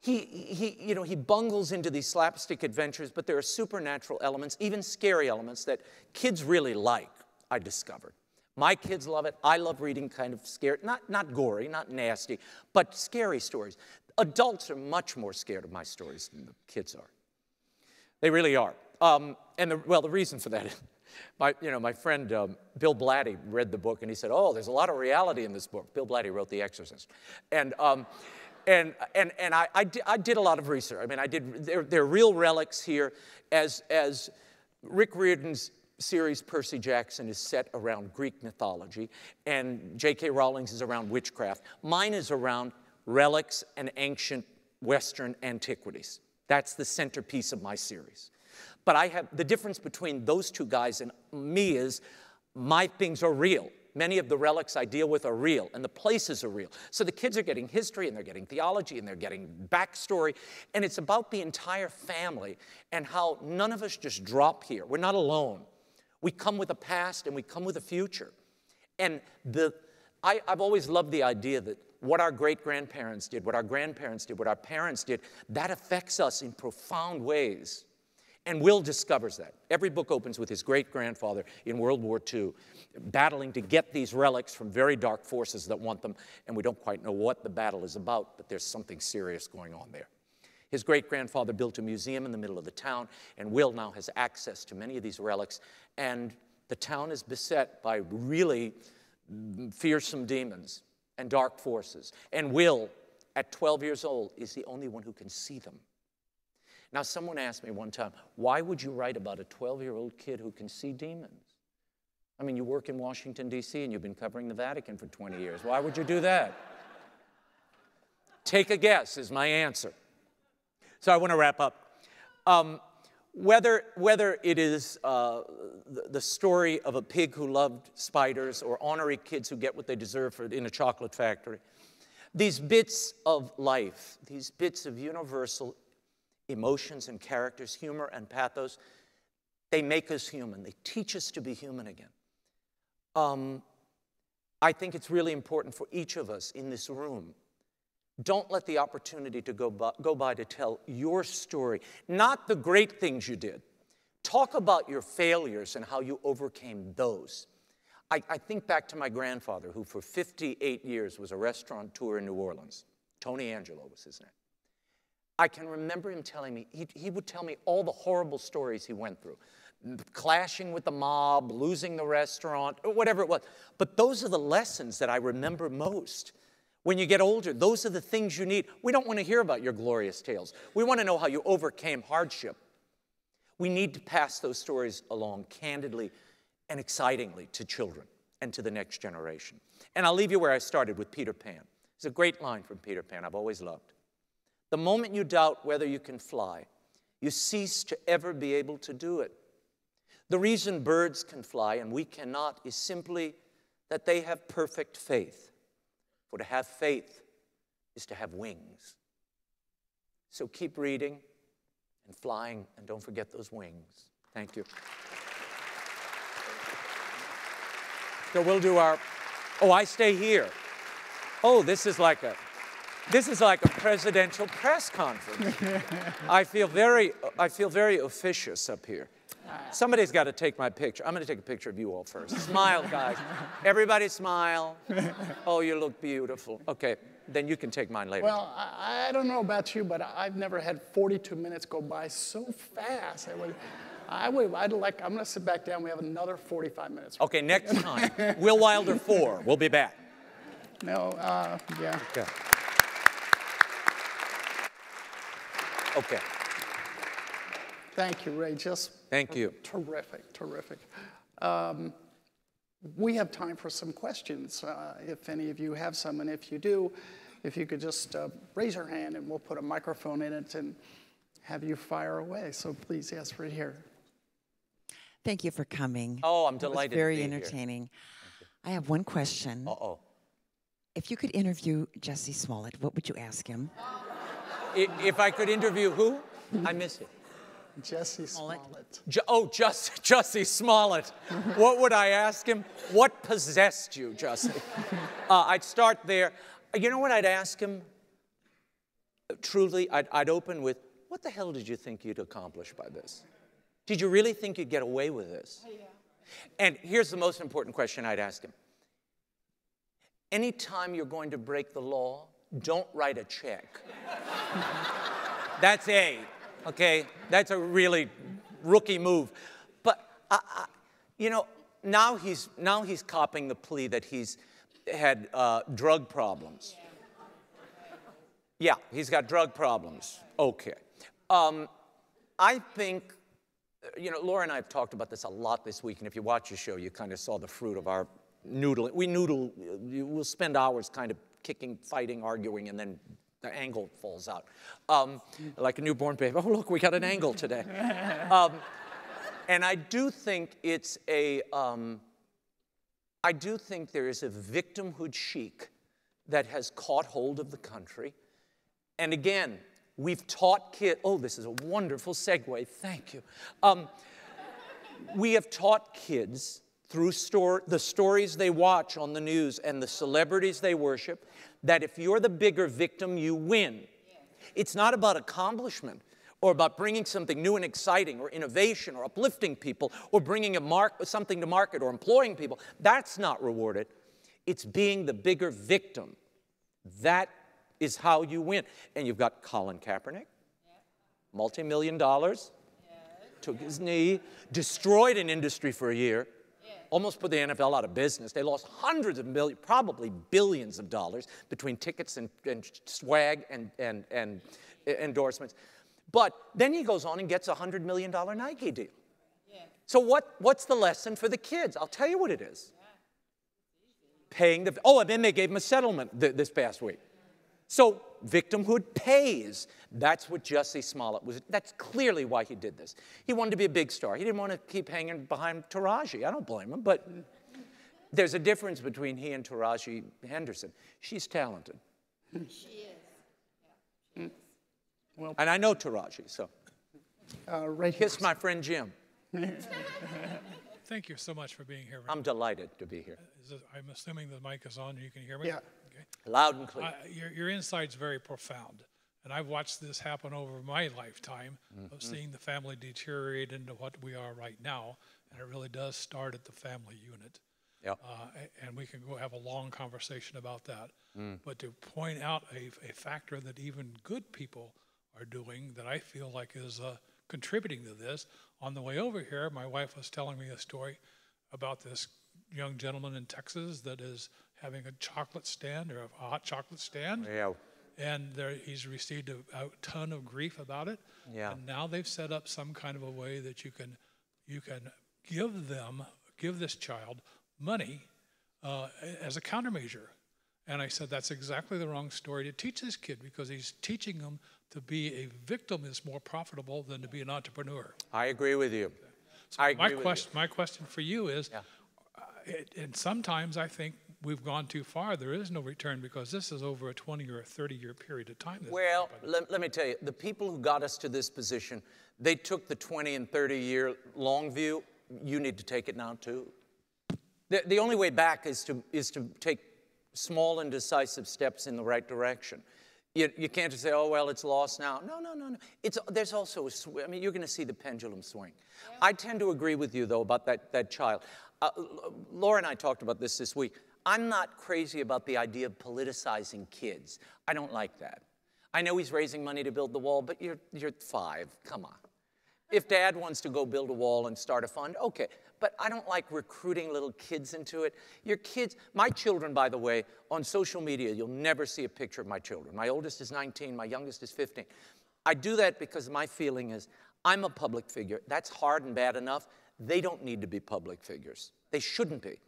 he, he, you know, he bungles into these slapstick adventures, but there are supernatural elements, even scary elements that kids really like, I discovered. My kids love it. I love reading kind of scary, not, not gory, not nasty, but scary stories. Adults are much more scared of my stories than the kids are. They really are. Um, and the, well, the reason for that is my, you know, my friend um, Bill Blatty read the book and he said, Oh, there's a lot of reality in this book. Bill Blatty wrote The Exorcist. And, um, and, and, and I, I, I, did a lot of research. I mean, I did, there, there are real relics here as, as Rick Riordan's series, Percy Jackson, is set around Greek mythology, and J.K. Rowling's is around witchcraft. Mine is around relics and ancient Western antiquities. That's the centerpiece of my series. But I have the difference between those two guys and me is my things are real. Many of the relics I deal with are real, and the places are real. So the kids are getting history, and they're getting theology, and they're getting backstory, and it's about the entire family and how none of us just drop here. We're not alone. We come with a past and we come with a future. And the, I, I've always loved the idea that what our great grandparents did, what our grandparents did, what our parents did, that affects us in profound ways. And Will discovers that. Every book opens with his great grandfather in World War II battling to get these relics from very dark forces that want them, and we don't quite know what the battle is about, but there's something serious going on there. His great grandfather built a museum in the middle of the town, and Will now has access to many of these relics. And the town is beset by really fearsome demons and dark forces. And Will, at 12 years old, is the only one who can see them. Now, someone asked me one time, why would you write about a 12 year old kid who can see demons? I mean, you work in Washington, D.C., and you've been covering the Vatican for 20 years. Why would you do that? Take a guess, is my answer. So I want to wrap up. Um, whether, whether it is uh, the, story of a pig who loved spiders or ornery kids who get what they deserve for, in a chocolate factory, these bits of life, these bits of universal emotions and characters, humor and pathos, they make us human. They teach us to be human again. Um, I think it's really important for each of us in this room. Don't let the opportunity to go by, go by to tell your story, not the great things you did. Talk about your failures and how you overcame those. I, I, think back to my grandfather, who for 58 years was a restaurateur in New Orleans. Tony Angelo was his name. I can remember him telling me, he, he would tell me all the horrible stories he went through clashing with the mob, losing the restaurant, or whatever it was. But those are the lessons that I remember most. When you get older, those are the things you need. We don't want to hear about your glorious tales. We want to know how you overcame hardship. We need to pass those stories along candidly and excitingly to children and to the next generation. And I'll leave you where I started with Peter Pan. It's a great line from Peter Pan I've always loved. The moment you doubt whether you can fly, you cease to ever be able to do it. The reason birds can fly and we cannot is simply that they have perfect faith. For to have faith is to have wings. So keep reading and flying, and don't forget those wings. Thank you. So we'll do our. Oh, I stay here. Oh, this is like a this is like a presidential press conference. I feel very, I feel very officious up here. Somebody's got to take my picture. I'm going to take a picture of you all first. Smile, guys. Everybody smile. Oh, you look beautiful. Okay, then you can take mine later. Well, I, I don't know about you, but I've never had 42 minutes go by so fast. I would, I would, I'd like, I'm going to sit back down. We have another 45 minutes. Okay, next time. Will Wilder 4. We'll be back. No, uh, yeah. Okay. Okay. Thank you, Ray. Just Thank you. Terrific, terrific. Um, we have time for some questions, uh, if any of you have some. And if you do, if you could just uh, raise your hand and we'll put a microphone in it and have you fire away. So please, yes, right here. Thank you for coming. Oh, I'm delighted. It was very entertaining. I have one question. Uh oh. If you could interview Jussie Smollett, what would you ask him? If I could interview who? I miss it. Jussie Smollett. oh, just, Jussie Smollett. what would I ask him? What possessed you, Jussie? Uh, I'd start there. You know what I'd ask him? Truly, I'd, I'd open with, what the hell did you think you'd accomplish by this? Did you really think you'd get away with this? Oh, yeah. And here's the most important question I'd ask him. Anytime you're going to break the law, don't write a check. That's A, okay? That's a really rookie move. But, I, I, you know, now he's, now he's copping the plea that he's had uh, drug problems. Yeah, he's got drug problems. Okay. Um, I think, you know, Laura and I have talked about this a lot this week, and if you watch the show, you kind of saw the fruit of our noodling. We noodle, we'll spend hours kind of kicking, fighting, arguing, and then the angle falls out. Um, like a newborn baby. Oh, look, we got an angle today. Um, and I do think it's a. Um, I do think there is a victimhood chic that has caught hold of the country. And again, we've taught kids, oh, this is a wonderful segue, thank you. Um, we have taught kids through the stories they watch on the news and the celebrities they worship that if you're the bigger victim, you win. It's not about accomplishment or about bringing something new and exciting or innovation or uplifting people or bringing a mark, something to market or employing people. That's not rewarded. It's being the bigger victim. That is how you win. And you've got Colin Kaepernick, multi-million dollars, took his knee, destroyed an industry for a year, almost put the NFL out of business. They lost hundreds of millions, probably billions of dollars between tickets and, and swag and, and, and endorsements. But then he goes on and gets a $100 million Nike deal. So what, what's the lesson for the kids? I'll tell you what it is. Paying the, oh, and then they gave him a settlement th- this past week. So victimhood pays. That's what Jussie Smollett was. That's clearly why he did this. He wanted to be a big star. He didn't want to keep hanging behind Taraji. I don't blame him, but there's a difference between he and Taraji Henderson. She's talented. She is. Well, and I know Taraji, so. Uh, right Kiss my friend Jim. Thank you so much for being here. I'm delighted to be here. It, I'm assuming the mic is on and you can hear me? Yeah. Okay. Loud and clear. your, your insight's very profound. And I've watched this happen over my lifetime mm-hmm. of seeing the family deteriorate into what we are right now. And it really does start at the family unit. Yep. Uh, and we can go have a long conversation about that. Mm. But to point out a, a factor that even good people are doing that I feel like is uh, contributing to this. On the way over here, my wife was telling me a story about this young gentleman in Texas that is having a chocolate stand or a hot chocolate stand. Yeah. And there, he's received a, a, ton of grief about it. Yeah. And now they've set up some kind of a way that you can, you can give them, give this child money uh, as a countermeasure. And I said, that's exactly the wrong story to teach this kid because he's teaching them to be a victim is more profitable than to be an entrepreneur. I agree with you. So I my question, my question for you is, yeah. uh, it, and sometimes I think we've gone too far. There is no return because this is over a 20 or a 30 year period of time. Well, let, let me tell you, the people who got us to this position, they took the 20 and 30 year long view. You need to take it now too. The, the only way back is to, is to take small and decisive steps in the right direction. You, you can't just say, oh, well, it's lost now. No, no, no, no. It's, there's also a swing. I mean, you're going to see the pendulum swing. Yeah. I tend to agree with you, though, about that, that child. Uh, Laura and I talked about this this week. I'm not crazy about the idea of politicizing kids. I don't like that. I know he's raising money to build the wall, but you're, you're five. Come on. If dad wants to go build a wall and start a fund, okay but I don't like recruiting little kids into it. Your kids, my children, by the way, on social media, you'll never see a picture of my children. My oldest is 19, my youngest is 15. I do that because my feeling is I'm a public figure. That's hard and bad enough. They don't need to be public figures. They shouldn't be.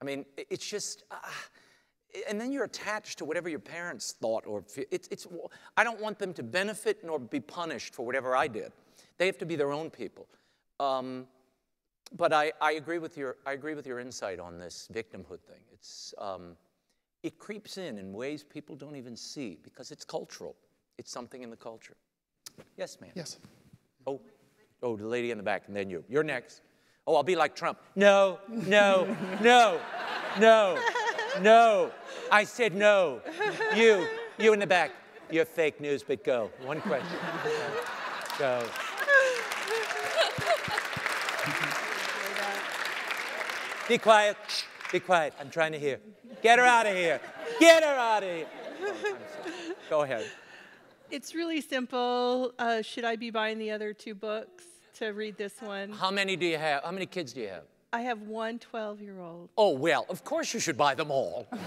I mean, it's just, uh, and then you're attached to whatever your parents thought or it's, it's, I don't want them to benefit nor be punished for whatever I did. They have to be their own people. Um, but I, I, agree with your, I agree with your insight on this victimhood thing. It's, um, it creeps in in ways people don't even see because it's cultural. It's something in the culture. Yes, ma'am. Yes. Oh, oh, the lady in the back, and then you. You're next. Oh, I'll be like Trump. No, no, no, no, no. I said no. You, you in the back. You're fake news, but go. One question. Go. Be quiet. Be quiet. I'm trying to hear. Get her out of here. Get her out of here. Oh, Go ahead. It's really simple. Uh, should I be buying the other two books to read this one? How many do you have? How many kids do you have? I have one 12 year old. Oh, well, of course you should buy them all.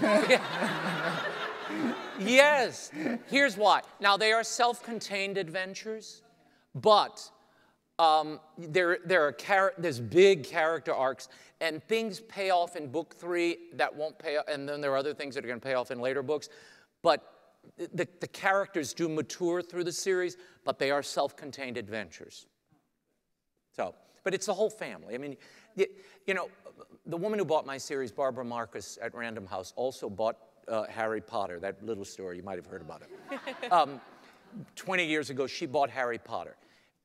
yes. Here's why. Now, they are self contained adventures, but um, there, there are there's big character arcs, and things pay off in book three that won't pay off, and then there are other things that are going to pay off in later books. But the, the characters do mature through the series, but they are self contained adventures. So, but it's the whole family. I mean, you, know, the woman who bought my series, Barbara Marcus at Random House, also bought uh, Harry Potter, that little story, you might have heard about it. Um, 20 years ago, she bought Harry Potter.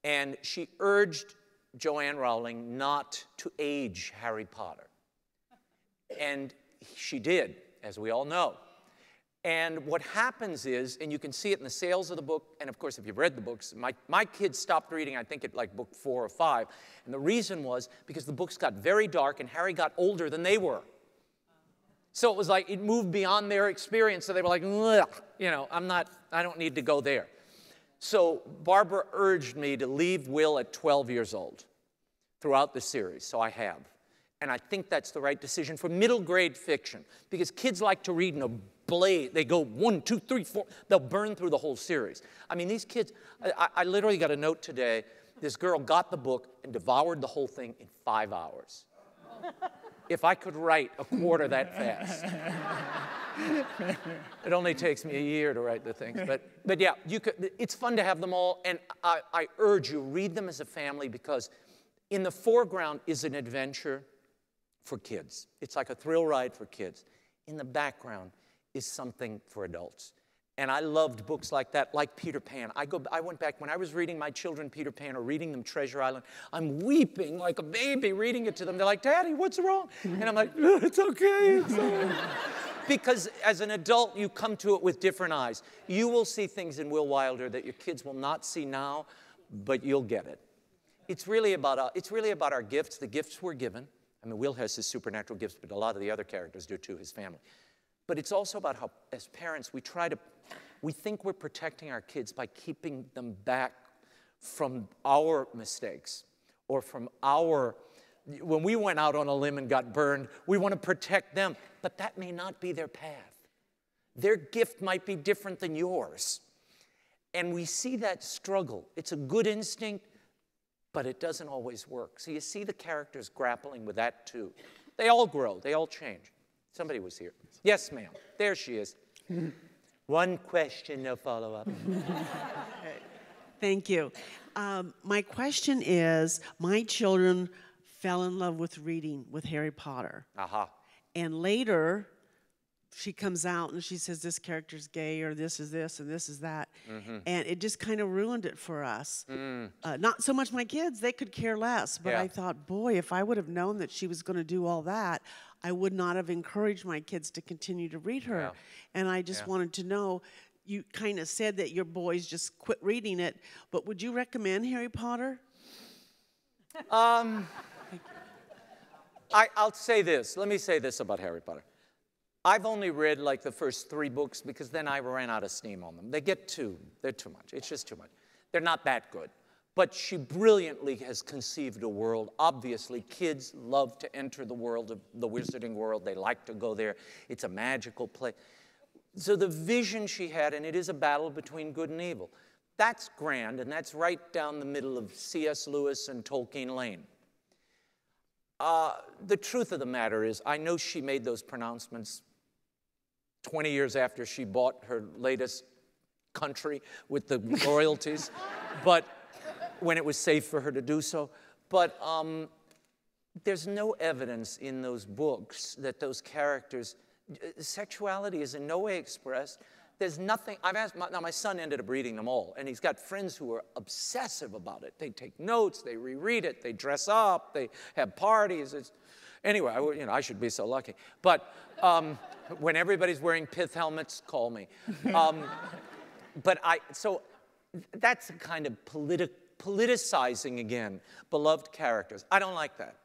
And she urged Joanne Rowling not to age Harry Potter. And she did, as we all know. And what happens is, and you can see it in the sales of the book, and of course, if you've read the books, my, my kids stopped reading, I think, at like book four or five. And the reason was because the books got very dark and Harry got older than they were. So it was like it moved beyond their experience. So they were like, you know, I'm not, I don't need to go there. So Barbara urged me to leave Will at 12 years old throughout the series, so I have. And I think that's the right decision for middle grade fiction because kids like to read in a blaze. They go one, two, three, four. They'll burn through the whole series. I mean, these kids, I, I literally got a note today. This girl got the book and devoured the whole thing in five hours. if I could write a quarter that fast. it only takes me a year to write the things. But, but yeah, you could, it's fun to have them all. And I, I urge you, read them as a family because in the foreground is an adventure for kids. It's like a thrill ride for kids. In the background is something for adults. And I loved books like that, like Peter Pan. I, go, I went back when I was reading my children Peter Pan or reading them Treasure Island. I'm weeping like a baby reading it to them. They're like, Daddy, what's wrong? And I'm like, oh, It's okay. It's okay. because as an adult, you come to it with different eyes. You will see things in Will Wilder that your kids will not see now, but you'll get it. It's really about, uh, it's really about our gifts, the gifts we're given. I mean, Will has his supernatural gifts, but a lot of the other characters do too, his family. But it's also about how, as parents, we try to, we think we're protecting our kids by keeping them back from our mistakes or from our, when we went out on a limb and got burned, we want to protect them, but that may not be their path. Their gift might be different than yours. And we see that struggle. It's a good instinct, but it doesn't always work. So you see the characters grappling with that too. They all grow, they all change. Somebody was here. Yes, ma'am. There she is. One question, no follow up. Thank you. Um, my question is my children fell in love with reading with Harry Potter. Aha. Uh-huh. And later, she comes out and she says this character's gay or this is this and this is that mm-hmm. and it just kind of ruined it for us mm. uh, not so much my kids they could care less but yeah. i thought boy if i would have known that she was going to do all that i would not have encouraged my kids to continue to read her yeah. and i just yeah. wanted to know you kind of said that your boys just quit reading it but would you recommend harry potter um, I, i'll say this let me say this about harry potter I've only read like the first three books because then I ran out of steam on them. They get too, they're too much. It's just too much. They're not that good. But she brilliantly has conceived a world. Obviously, kids love to enter the world of the wizarding world. They like to go there. It's a magical place. So the vision she had, and it is a battle between good and evil. That's grand, and that's right down the middle of C.S. Lewis and Tolkien Lane. Uh, the truth of the matter is, I know she made those pronouncements 20 years after she bought her latest country with the royalties, but when it was safe for her to do so. But um, there's no evidence in those books that those characters, sexuality is in no way expressed. There's nothing, I've asked, my, now my son ended up reading them all, and he's got friends who are obsessive about it. They take notes, they reread it, they dress up, they have parties. It's, Anyway, I, you know, I should be so lucky. But um, when everybody's wearing pith helmets, call me. Um, but I, so that's a kind of politi- politicizing again, beloved characters. I don't like that.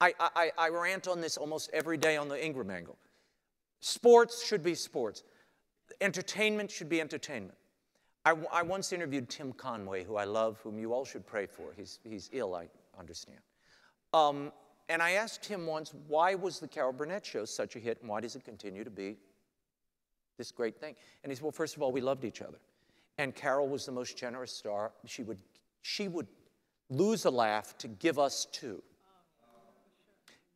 I, I, I rant on this almost every day on the Ingraham Angle. Sports should be sports. Entertainment should be entertainment. I, I once interviewed Tim Conway, who I love, whom you all should pray for. He's, he's ill, I understand. Um, and I asked him once, why was the Carol Burnett show such a hit and why does it continue to be this great thing? And he said, well, first of all, we loved each other. And Carol was the most generous star. She would, she would lose a laugh to give us two.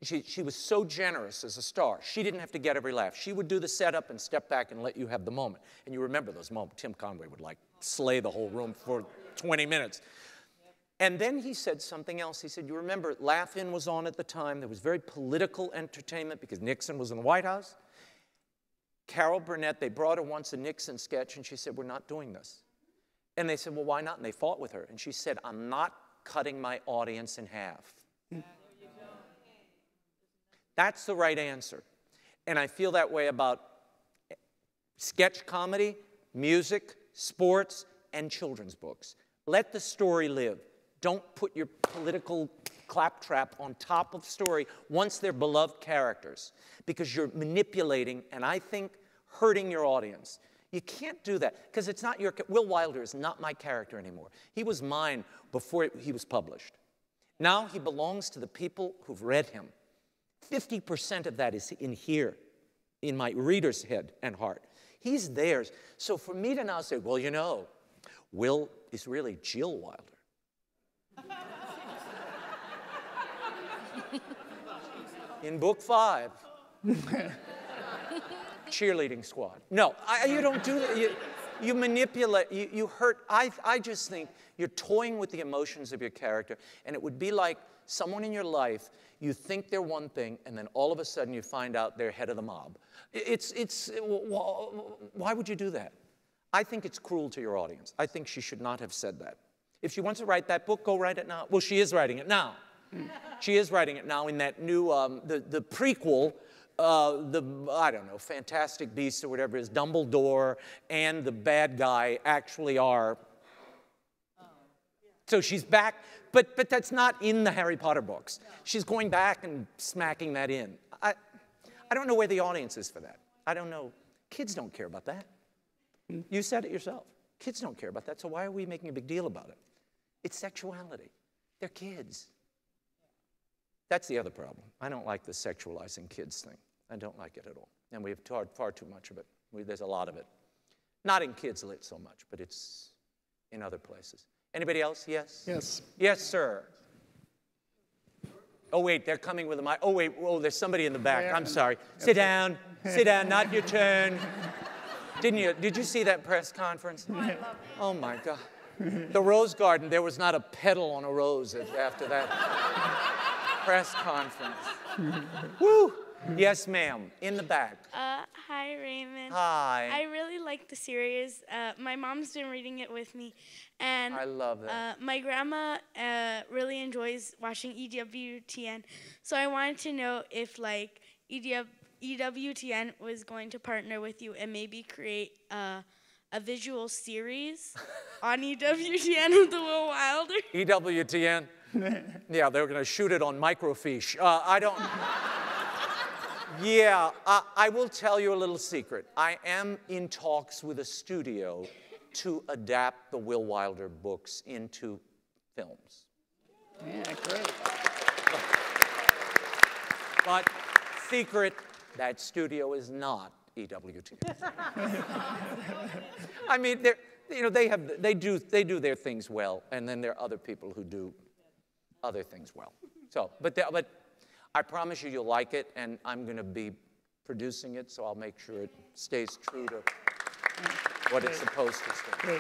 She, she was so generous as a star. She didn't have to get every laugh. She would do the setup and step back and let you have the moment. And you remember those moments. Tim Conway would like slay the whole room for 20 minutes. And then he said something else. He said, You remember, Laugh-In was on at the time. There was very political entertainment because Nixon was in the White House. Carol Burnett, they brought her once a Nixon sketch, and she said, We're not doing this. And they said, Well, why not? And they fought with her. And she said, I'm not cutting my audience in half. That's the right answer. And I feel that way about sketch comedy, music, sports, and children's books. Let the story live. Don't put your political claptrap on top of story once they're beloved characters because you're manipulating and I think hurting your audience. You can't do that because it's not your. Will Wilder is not my character anymore. He was mine before he was published. Now he belongs to the people who've read him. 50% of that is in here in my reader's head and heart. He's theirs. So for me to now say, well, you know, Will is really Jill Wilder. in book five, cheerleading squad. No, I, you don't do that. You, you manipulate, you, you hurt. I, I just think you're toying with the emotions of your character, and it would be like someone in your life, you think they're one thing, and then all of a sudden you find out they're head of the mob. It's, it's, why would you do that? I think it's cruel to your audience. I think she should not have said that. If she wants to write that book, go write it now. Well, she is writing it now. she is writing it now in that new, um, the, the prequel uh, the, I don't know, Fantastic Beasts or whatever is Dumbledore and the bad guy actually are. So she's back, but, but that's not in the Harry Potter books. She's going back and smacking that in. I, I don't know where the audience is for that. I don't know. Kids don't care about that. You said it yourself. Kids don't care about that, so why are we making a big deal about it? It's sexuality. They're kids. That's the other problem. I don't like the sexualizing kids thing. I don't like it at all. And we have taught far too much of it. We, there's a lot of it. Not in kids lit so much, but it's in other places. Anybody else? Yes? Yes. Yes, sir. Oh, wait, they're coming with a mic. Oh, wait, oh, there's somebody in the back. I'm sorry. Sit down. Sit down, not your turn. Didn't you? Did you see that press conference? Oh, my God. The Rose Garden, there was not a petal on a rose after that press conference. Woo! Yes, ma'am. In the back. Uh, hi, Raymond. Hi. I really like the series. Uh, my mom's been reading it with me, and I love it. Uh, my grandma uh, really enjoys watching EWTN, so I wanted to know if like EW, EWTN was going to partner with you and maybe create uh, a visual series on EWTN with the Will Wilder. EWTN. yeah, they're going to shoot it on microfiche. Uh, I don't. yeah, uh, I will tell you a little secret. I am in talks with a studio to adapt the Will Wilder books into films. Yeah, great. But secret, that studio is not EWT. I mean, they're, you know, they, have, they, do, they do their things well, and then there are other people who do other things well. So, but, the, but I promise you you'll like it, and I'm going to be producing it, so I'll make sure it stays true to what it's supposed to stay.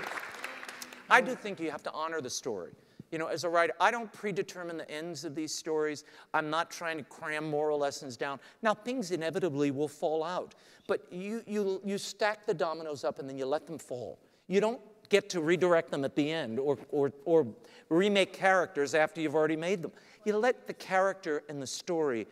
I do think you have to honor the story. You know, as a writer, I don't predetermine the ends of these stories. I'm not trying to cram moral lessons down. Now, things inevitably will fall out, but you, you, you stack the dominoes up and then you let them fall. You don't get to redirect them at the end or, or, or remake characters after you've already made them. You let the character and the story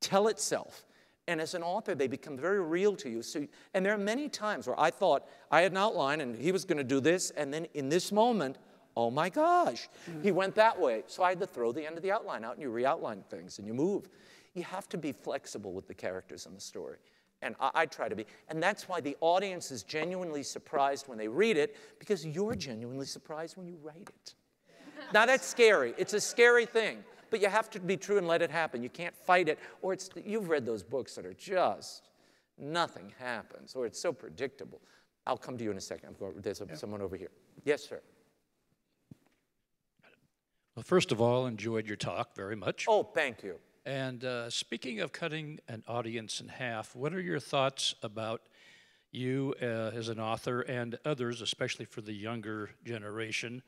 tell itself. And as an author, they become very real to you. So, and there are many times where I thought I had an outline and he was going to do this, and then in this moment, oh my gosh, he went that way. So I had to throw the end of the outline out and you re outline things and you move. You have to be flexible with the characters in the story. And I, I, try to be. And that's why the audience is genuinely surprised when they read it, because you're genuinely surprised when you write it. now, that's scary. It's a scary thing. But you have to be true and let it happen. You can't fight it. Or it's, you've read those books that are just nothing happens, or it's so predictable. I'll come to you in a second. There's a, yeah. someone over here. Yes, sir. Well, first of all, enjoyed your talk very much. Oh, thank you. And uh, speaking of cutting an audience in half, what are your thoughts about you uh, as an author and others, especially for the younger generation,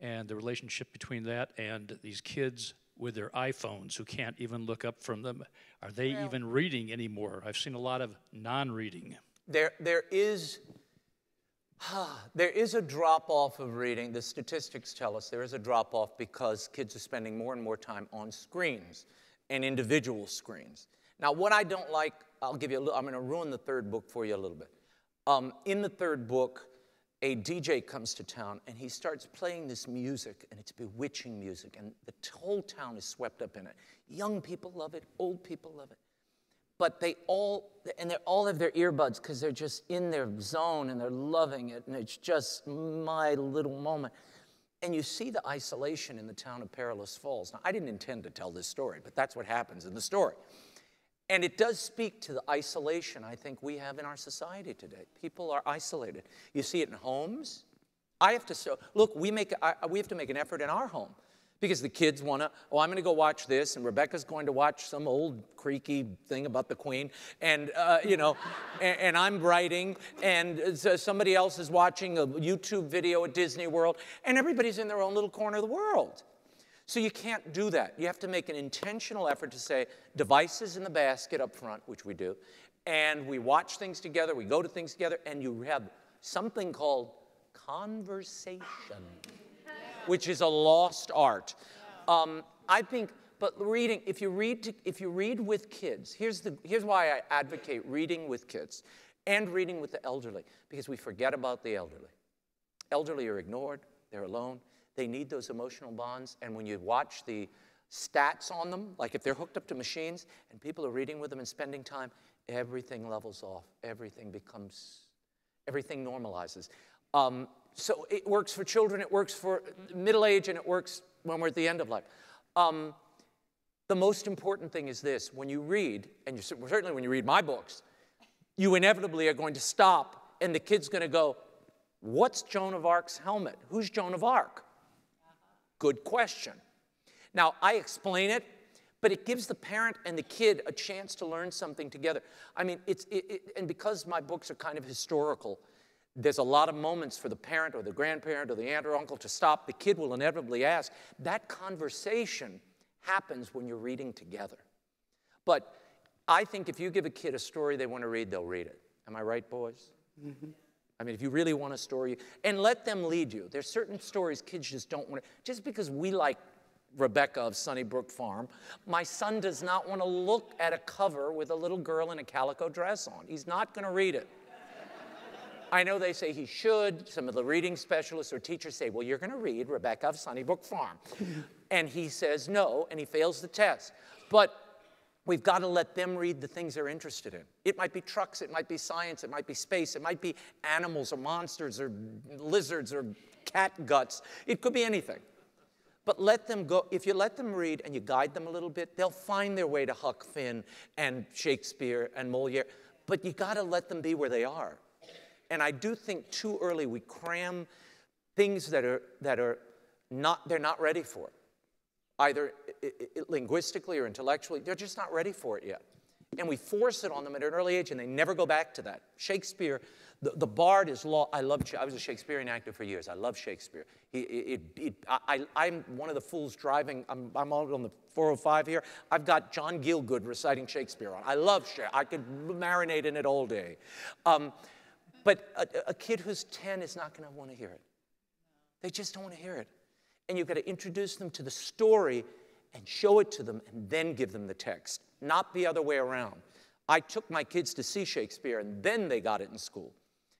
and the relationship between that and these kids with their iPhones who can't even look up from them? Are they well, even reading anymore? I've seen a lot of non-reading. There, there is there is a drop off of reading. The statistics tell us there is a drop off because kids are spending more and more time on screens and individual screens. Now, what I don't like, I'll give you a little, I'm going to ruin the third book for you a little bit. Um, in the third book, a DJ comes to town and he starts playing this music, and it's bewitching music, and the whole town is swept up in it. Young people love it, old people love it. But they all, and they all have their earbuds because they're just in their zone and they're loving it, and it's just my little moment. And you see the isolation in the town of Perilous Falls. Now, I didn't intend to tell this story, but that's what happens in the story. And it does speak to the isolation I think we have in our society today. People are isolated. You see it in homes. I have to so look. We make I, we have to make an effort in our home because the kids want to. Oh, I'm going to go watch this, and Rebecca's going to watch some old creaky thing about the Queen, and uh, you know, and, and, I'm writing, and so somebody else is watching a YouTube video at Disney World, and everybody's in their own little corner of the world. So you can't do that. You have to make an intentional effort to say, devices in the basket up front, which we do, and we watch things together, we go to things together, and you have something called conversation, which is a lost art. Um, I think, but reading, if you read, to, if you read with kids, here's, the, here's why I advocate reading with kids and reading with the elderly, because we forget about the elderly. Elderly are ignored, they're alone, they need those emotional bonds. And when you watch the stats on them, like if they're hooked up to machines and people are reading with them and spending time, everything levels off. Everything becomes, everything normalizes. Um, so it works for children, it works for middle age, and it works when we're at the end of life. Um, the most important thing is this when you read, and you, certainly when you read my books, you inevitably are going to stop, and the kid's going to go, What's Joan of Arc's helmet? Who's Joan of Arc? Good question. Now, I explain it, but it gives the parent and the kid a chance to learn something together. I mean, it's, it, it, and because my books are kind of historical, there's a lot of moments for the parent or the grandparent or the aunt or uncle to stop. The kid will inevitably ask. That conversation happens when you're reading together. But I think if you give a kid a story they want to read, they'll read it. Am I right, boys? Mm-hmm. I mean, if you really want a story, and let them lead you. There's certain stories kids just don't want to, just because we like Rebecca of Sunnybrook Farm, my son does not want to look at a cover with a little girl in a calico dress on. He's not going to read it. I know they say he should. Some of the reading specialists or teachers say, well, you're going to read Rebecca of Sunnybrook Farm. and he says no, and he fails the test. But We've got to let them read the things they're interested in. It might be trucks, it might be science, it might be space, it might be animals or monsters or lizards or cat guts. It could be anything. But let them go. If you let them read and you guide them a little bit, they'll find their way to Huck Finn and Shakespeare and Moliere. But you got to let them be where they are. And I do think too early we cram things that are, that are not, they're not ready for either linguistically or intellectually. They're just not ready for it yet. And we force it on them at an early age, and they never go back to that. Shakespeare, the, the bard is law. I love. I was a Shakespearean actor for years. I love Shakespeare. He, it, it, I, am one of the fools driving. I'm, I'm on the 405 here. I've got John Gielgud reciting Shakespeare on. I love Shakespeare. I could marinate in it all day. Um, but a, a kid who's 10 is not going to want to hear it. They just don't want to hear it and you've got to introduce them to the story and show it to them and then give them the text, not the other way around. I took my kids to see Shakespeare and then they got it in school.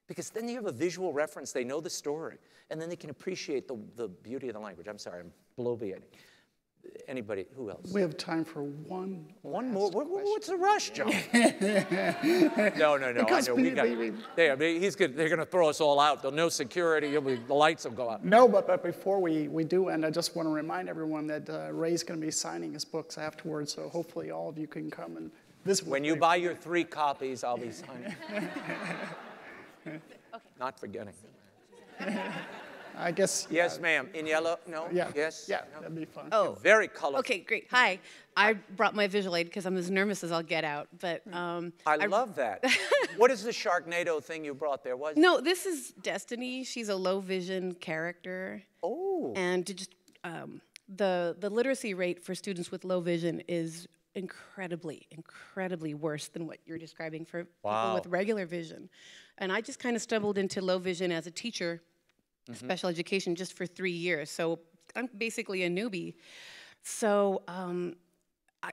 Because then you have a visual reference, they know the story, and then they can appreciate the, the beauty of the language. I'm sorry, I'm bloviating. Anybody, who else? We have time for one. One more. What, what's the rush, John? no, no, no. Because I know. We got, they, he's good. They're going to throw us all out. There'll no security. Be, the lights will go out. No, but, but before we, we do end, I just want to remind everyone that uh, Ray's going to be signing his books afterwards. So hopefully all of you can come and this. When you buy your three copies, I'll be signing. okay. Not forgetting. I guess. Yes, ma'am. In yellow? No? Yeah. Yes? Yeah, no. that'd be fun. Oh. Very colorful. Okay, great. Hi. I brought my visual aid because I'm as nervous as I'll get out. But um, I, I love that. what is the Sharknado thing you brought there? Was no, this is Destiny. She's a low vision character. Oh. And to just um, the the literacy rate for students with low vision is incredibly, incredibly worse than what you're describing for wow. people with regular vision. And I just kind of stumbled into low vision as a teacher mm-hmm. special education just for three years. So I'm basically a newbie. So um,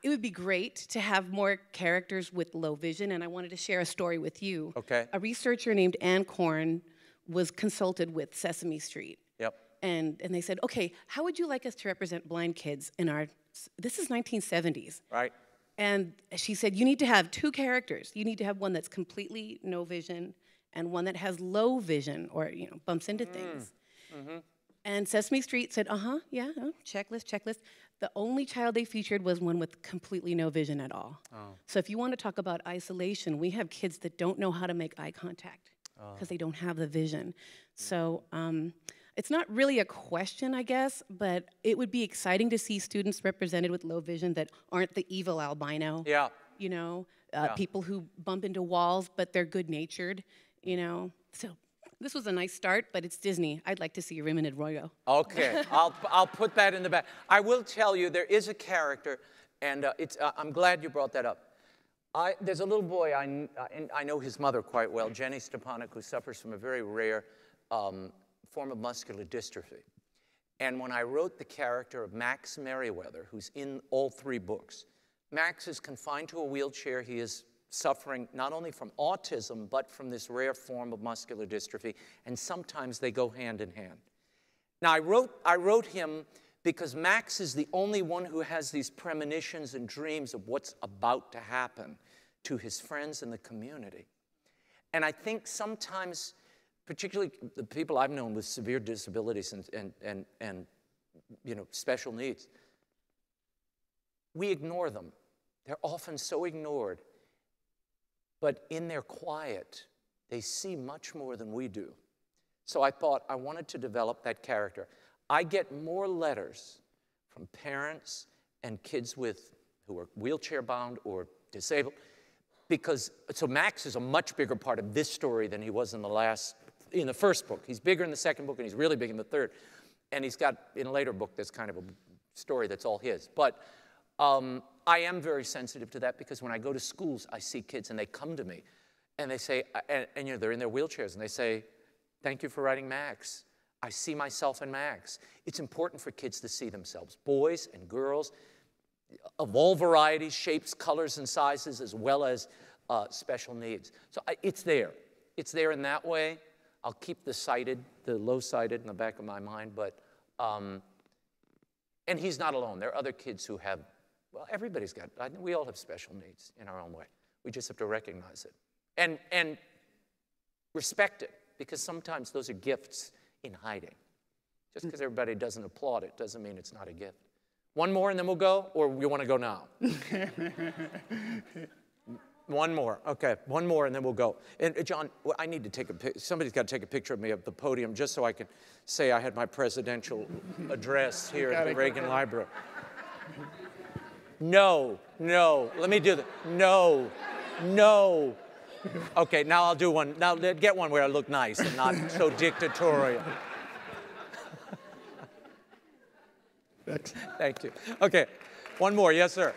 it would be great to have more characters with low vision, and I wanted to share a story with you. Okay. A researcher named Anne Corn was consulted with Sesame Street. Yep. And, and they said, okay, how would you like us to represent blind kids in our, this is 1970s. Right. And she said, you need to have two characters. You need to have one that's completely no vision and one that has low vision or you know bumps into mm. things. Mm-hmm. And Sesame Street said, uh huh, yeah, uh, checklist, checklist. The only child they featured was one with completely no vision at all. So if you want to talk about isolation, we have kids that don't know how to make eye contact because they don't have the vision. So um, it's not really a question, I guess, but it would be exciting to see students represented with low vision that aren't the evil albino. Yeah. You know, uh, people who bump into walls, but they're good natured, you know. So this was a nice start, but it's Disney. I'd like to see Raymond Arroyo. Okay, I'll, I'll put that in the back. I will tell you, there is a character, and uh, it's, uh, I'm glad you brought that up. I, there's a little boy, I, and I know his mother quite well, Jeni Stepanek, who suffers from a very rare um, form of muscular dystrophy. And when I wrote the character of Max Merriweather, who's in all three books, Max is confined to a wheelchair. He is suffering not only from autism, but from this rare form of muscular dystrophy, and sometimes they go hand in hand. Now, I wrote, I wrote him because Max is the only one who has these premonitions and dreams of what's about to happen to his friends and the community. And I think sometimes, particularly the people I've known with severe disabilities and, and, and, and you know, special needs, we ignore them. They're often so ignored. But in their quiet, they see much more than we do. So I thought I wanted to develop that character. I get more letters from parents and kids with who are wheelchair bound or disabled because so Max is a much bigger part of this story than he was in the last in the first book. He's bigger in the second book and he's really big in the third. And he's got in a later book that's kind of a story that's all his. But um, I am very sensitive to that because when I go to schools, I see kids and they come to me and they say, and, and you know, they're in their wheelchairs and they say, Thank you for writing Max. I see myself in Max. It's important for kids to see themselves, boys and girls of all varieties, shapes, colors, and sizes, as well as uh, special needs. So I, it's there. It's there in that way. I'll keep the sighted, the low sighted in the back of my mind, but, um, and he's not alone. There are other kids who have, well, everybody's got, I, we all have special needs in our own way. We just have to recognize it and, and respect it because sometimes those are gifts in hiding. Just because everybody doesn't applaud it doesn't mean it's not a gift. One more and then we'll go, or you want to go now? One more. Okay, one more and then we'll go. And uh, John, I need to take a pic. Somebody's got to take a picture of me at the podium just so I can say I had my presidential address here at the Reagan Library. No, no. Let me do that. No, no. Okay, now I'll do one. Now get one where I look nice and not so dictatorial. Thank you. Okay, one more. Yes, sir.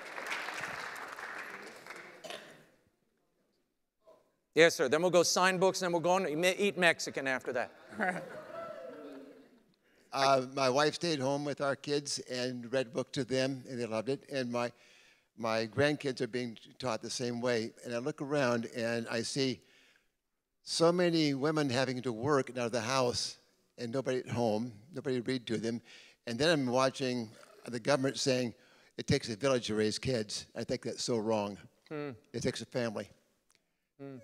Yes, sir. Then we'll go sign books, and then we'll go and eat Mexican after that. Uh, my wife stayed home with our kids and read a book to them, and they loved it. And my my grandkids are being taught the same way. And I look around and I see so many women having to work out of the house and nobody at home, nobody to read to them. And then I'm watching the government saying it takes a village to raise kids. I think that's so wrong. It takes a family.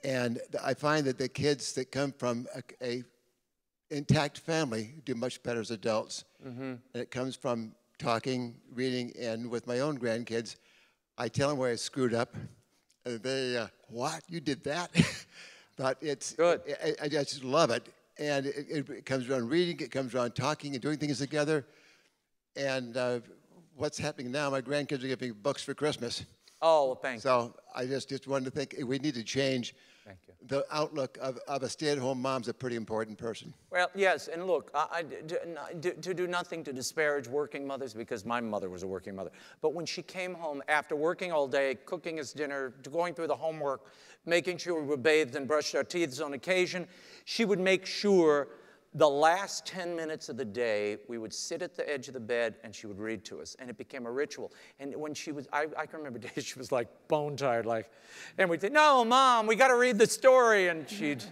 And I find that the kids that come from a, a intact family do much better as adults. And it comes from talking, reading, and with my own grandkids, I tell them where I screwed up. And they, uh, what? You did that? but it's Good. I, I just love it. And it, it, comes around reading, it comes around talking and doing things together. And uh, what's happening now, my grandkids are giving books for Christmas. Oh, well, thank you. So I just, just wanted to think we need to change. The outlook of, of a stay-at-home mom's a pretty important person. Well, yes, and look, I, I- d- n- d- to do nothing to disparage working mothers, because my mother was a working mother, but when she came home after working all day, cooking us dinner, going through the homework, making sure we were bathed and brushed our teeth on occasion, she would make sure the last 10 minutes of the day, we would sit at the edge of the bed and she would read to us. And it became a ritual. And when she was, I, I can remember days she was like bone tired, like, and we'd say, No, mom, we got to read the story. And she'd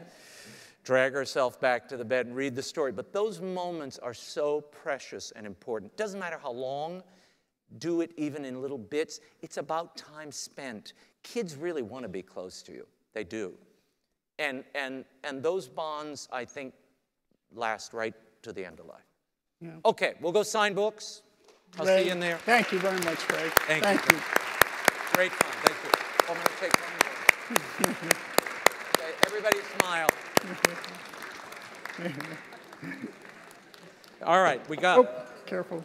drag herself back to the bed and read the story. But those moments are so precious and important. Doesn't matter how long, do it even in little bits. It's about time spent. Kids really want to be close to you, they do. And, and, and those bonds, I think, last right to the end of life. Okay, we'll go sign books. I'll see you in there. Thank you very much, Greg. Thank you. Great fun. Thank you. Oh, I'm going to take one more. Okay, everybody smile. All right, we got it. Oh, careful.